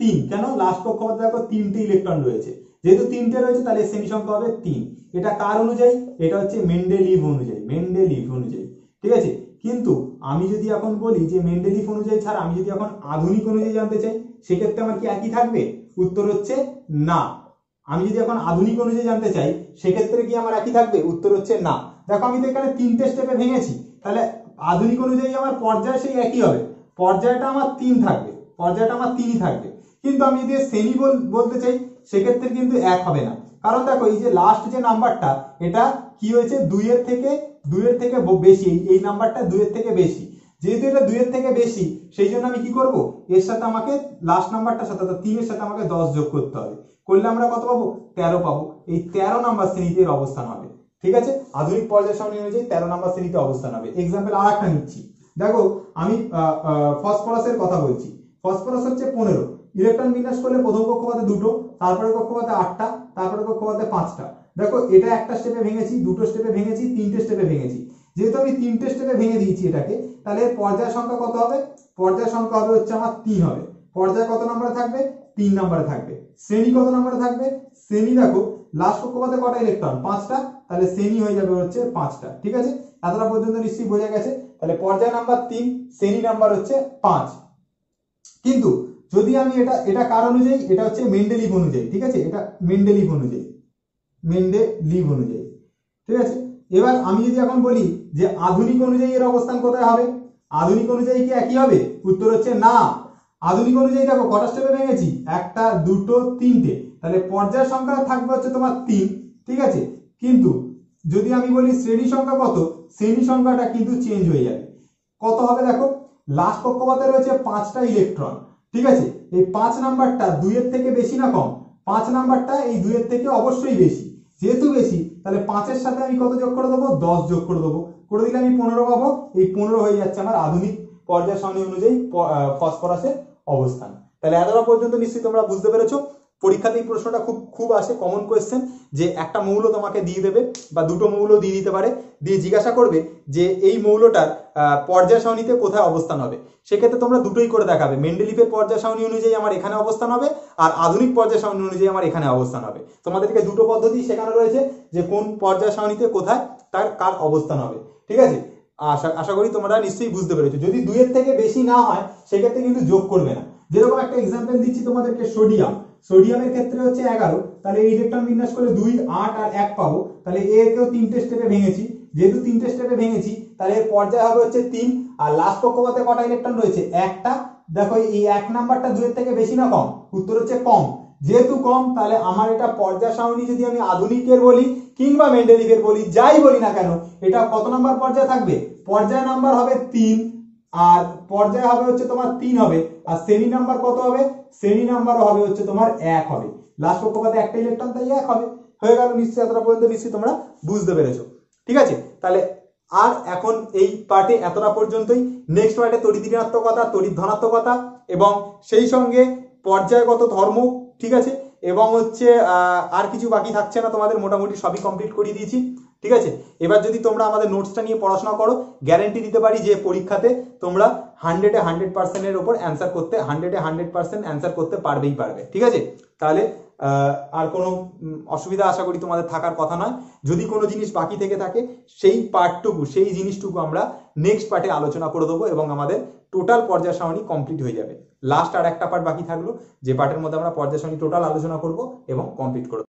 তিন। কেন? লাস্ট কক্ষপথে দেখো তিনটে ইলেকট্রন রয়েছে। যেহেতু তিনটে রয়েছে, তাহলে শ্রেণি সংখ্যা হবে তিন। এটা কার অনুযায়ী? এটা হচ্ছে মেন্ডেলিভ অনুযায়ী মেন্ডেলিভ অনুযায়ী, ঠিক আছে? কিন্তু আমি যদি এখন বলি যে মেন্ডেলিভ অনুযায়ী ছাড়া আমি যদি এখন আধুনিক অনুযায়ী জানতে চাই, সেক্ষেত্রে আমার কি একই থাকবে? উত্তর হচ্ছে না। আমি যদি এখন আধুনিক অনুযায়ী জানতে চাই, সেক্ষেত্রে কি আমার একই থাকবে? উত্তর হচ্ছে না। দেখো, আমি তো এখানে তিনটে স্টেপে ভেঙেছি। তাহলে আধুনিক অনুযায়ী আমার পর্যায় সেই একই হবে। পর্যায়টা আমার তিন থাকবে, পর্যায়টা আমার তিনই থাকবে। কিন্তু আমি যদি শ্রেণি বল- বলতে চাই, সেক্ষেত্রে কিন্তু এক হবে না। কারণ দেখো, এই যে লাস্ট যে নাম্বারটা এটা কি হয়েছে? দুইয়ের থেকে দুইয়ের থেকে বেশি। এই- এই নাম্বারটা দুইয়ের থেকে বেশি। যেহেতু এটা দুইয়ের থেকে বেশি, সেই জন্য আমি কি করব? এর সাথে আমাকে লাস্ট নাম্বারটার সাথে, অর্থাৎ তিনের সাথে আমাকে দশ যোগ করতে হবে। করলে আমরা কত পাবো? তেরো পাবো। এই তেরো নাম্বার শ্রেণীতে এর অবস্থান হবে। ঠিক আছে? আধুনিক পর্যায় সারণী অনুযায়ী তেরো নাম্বার শ্রেণীতে অবস্থান হবে। এক্সাম্পল আর একটা নিচ্ছি। দেখো, আমি ফসফরাসের কথা বলছি। ফসফরাস হচ্ছে পনেরো। ইলেকট্রন বিন্যাস করলে প্রথম কক্ষপথে দুটো তারপরে কক্ষপথে আটটা তারপরে কক্ষপথে পাঁচটা। দেখো, এটা একটা স্টেপে ভেঙেছি, দুটো স্টেপে ভেঙেছি, তিনটে স্টেপে ভেঙেছি। যেহেতু আমি তিনটে স্টেপে ভেঙে দিয়েছি এটাকে, তাহলে এর পর্যায় সংখ্যা কত হবে? পর্যায় সংখ্যা হবে হচ্ছে আমার তিন হবে। পর্যায় কত নম্বরে থাকবে? তিন নম্বরে থাকবে। শ্রেণি কত নম্বরে থাকবে? শ্রেণি দেখো লাস্ট কক্ষপথে কটা ইলেকট্রন পাঁচটা? তাহলে শ্রেণি হয়ে যাবে হচ্ছে পাঁচটা, ঠিক আছে? এতটা পর্যন্ত নিশ্চয়ই বোঝা গেছে। তাহলে পর্যায় নাম্বার তিন শ্রেণি নাম্বার হচ্ছে পাঁচ। কিন্তু যদি আমি এটা এটা কার অনুযায়ী? এটা হচ্ছে মেন্ডেলিভ অনুযায়ী, ঠিক আছে? এটা মেন্ডেলিভ অনুযায়ী মেন্ডেলিভ অনুযায়ী, ঠিক আছে? এবার আমি যদি এখন বলি যে আধুনিক অনুযায়ী এর অবস্থান কোথায় হবে? আধুনিক অনুযায়ী কি একই হবে? উত্তর হচ্ছে না। আধুনিক অনুযায়ী দেখো, কটা স্টেপে ভেঙেছি? একটা, দুটো, তিনটে। তাহলে পর্যায় সংখ্যা থাকবে হচ্ছে তোমার তিন, ঠিক আছে? কিন্তু যদি আমি বলি শ্রেণি সংখ্যা কত, শ্রেণি সংখ্যাটা কিন্তু চেঞ্জ হয়ে যাবে। কত হবে দেখো? লাস্ট কক্ষপথে রয়েছে পাঁচটা ইলেকট্রন ঠিক আছে? এই পাঁচ নাম্বারটা দুইয়ের থেকে বেশি না কম? পাঁচ নাম্বারটা এই দুইয়ের থেকে অবশ্যই বেশি। যেহেতু বেশি, তাহলে পাঁচের সাথে আমি কত যোগ করে দেবো? দশ যোগ করে দেবো। করে দিলে আমি পনেরো পাবো। এই পনেরো হয়ে যাচ্ছে আমার আধুনিক পর্যায় সারণী অনুযায়ী ফসফরাসের অবস্থান। তাহলে এতটা পর্যন্ত নিশ্চয়ই তোমরা বুঝতে পেরেছ। পরীক্ষাতে এই প্রশ্নটা খুব খুব আসে কমন কোয়েশ্চেন যে একটা মৌল তোমাকে দিয়ে দেবে বা দুটো মৌল দিয়ে দিতে পারে, দিয়ে জিজ্ঞাসা করবে যে এই মৌলটার পর্যায় সারণীতে কোথায় অবস্থান হবে। সেক্ষেত্রে তোমরা দুটোই করে দেখাবে মেন্ডেলিফের পর্যায় সারণী অনুযায়ী আমার এখানে অবস্থান হবে আর আধুনিক পর্যায় সারণী অনুযায়ী আমার এখানে অবস্থান হবে। তোমাদেরকে দুটো পদ্ধতি শেখানো রয়েছে যে কোন পর্যায় সারণীতে কোথায় তার কার অবস্থান হবে। ঠিক আছে? আশা আশা করি তোমরা নিশ্চয়ই বুঝতে পেরেছ। যদি দুইয়ের থেকে বেশি না হয়, সেক্ষেত্রে কিন্তু যোগ করবে না। যেরকম একটা এক্সাম্পল দিচ্ছি তোমাদেরকে সোডিয়াম সোডিয়ামের ক্ষেত্রে হচ্ছে এগারো, তাহলে এই ইলেকট্রন বিন্যাস করলে দুই, আট আর এক পাবো। তাহলে এ কেও তিনটে স্টেপে ভেঙেছি। যেহেতু তিনটে স্টেপে ভেঙেছি, তাহলে এর পর্যায় হবে হচ্ছে তিন, আর লাস্ট কক্ষপথে কটা ইলেকট্রন রয়েছে? একটা। দেখো, এই এক নাম্বারটা দুয়ের থেকে বেশি না কম? উত্তর হচ্ছে কম। যেহেতু কম, তাহলে আমার এটা পর্যায় সারণী যদি আমি আধুনিকের বলি, কিংবা মেন্ডেলিভের বলি, যাই বলি না কেন, এটা কত নাম্বার পর্যায়ে থাকবে? পর্যায় নাম্বার হবে তিন, আর পর্যায় হবে হচ্ছে তোমার তিন হবে। আর শ্রেণি নাম্বার কত হবে? শ্রেণি নাম্বার হবে হচ্ছে তোমার এক হবে। লাস্ট কক্ষপথে একটা ইলেকট্রন তাই এক হবে। হয়ে গেল, নিশ্চয়ই এতটা পর্যন্ত নিশ্চয়ই তোমরা বুঝতে পেরেছ। ঠিক আছে? তাহলে আর এখন এই পার্টে এতটা পর্যন্তই। নেক্সট পার্টে তড়িৎ ঋণাত্মকতা, তড়িৎ ধনাত্মকতা এবং সেই সঙ্গে পর্যায়গত ধর্ম, ঠিক আছে? এবং হচ্ছে আর কিছু বাকি থাকছে না, তোমাদের মোটামুটি সবই কমপ্লিট করিয়ে দিয়েছি। ঠিক আছে? এবার যদি তোমরা আমাদের নোটসটা নিয়ে পড়াশোনা করো গ্যারেন্টি দিতে পারি যে পরীক্ষাতে তোমরা হান্ড্রেডে হান্ড্রেড পার্সেন্টের ওপর অ্যান্সার করতে হান্ড্রেডে হান্ড্রেড পার্সেন্ট অ্যান্সার করতে পারবেই পারবে। ঠিক আছে? তাহলে আর কোনো অসুবিধা আশা করি তোমাদের থাকার কথা নয়। যদি কোনো জিনিস বাকি থেকে থাকে, সেই পার্টটুকু সেই জিনিসটুকু আমরা নেক্সট পার্টে আলোচনা করে দেবো এবং আমাদের টোটাল পর্যায় সারণী কমপ্লিট হয়ে যাবে। লাস্ট আর একটা পার্ট বাকি থাকল, যে পার্টের মধ্যে আমরা পর্যায় সারণী টোটাল আলোচনা করব এবং কমপ্লিট করব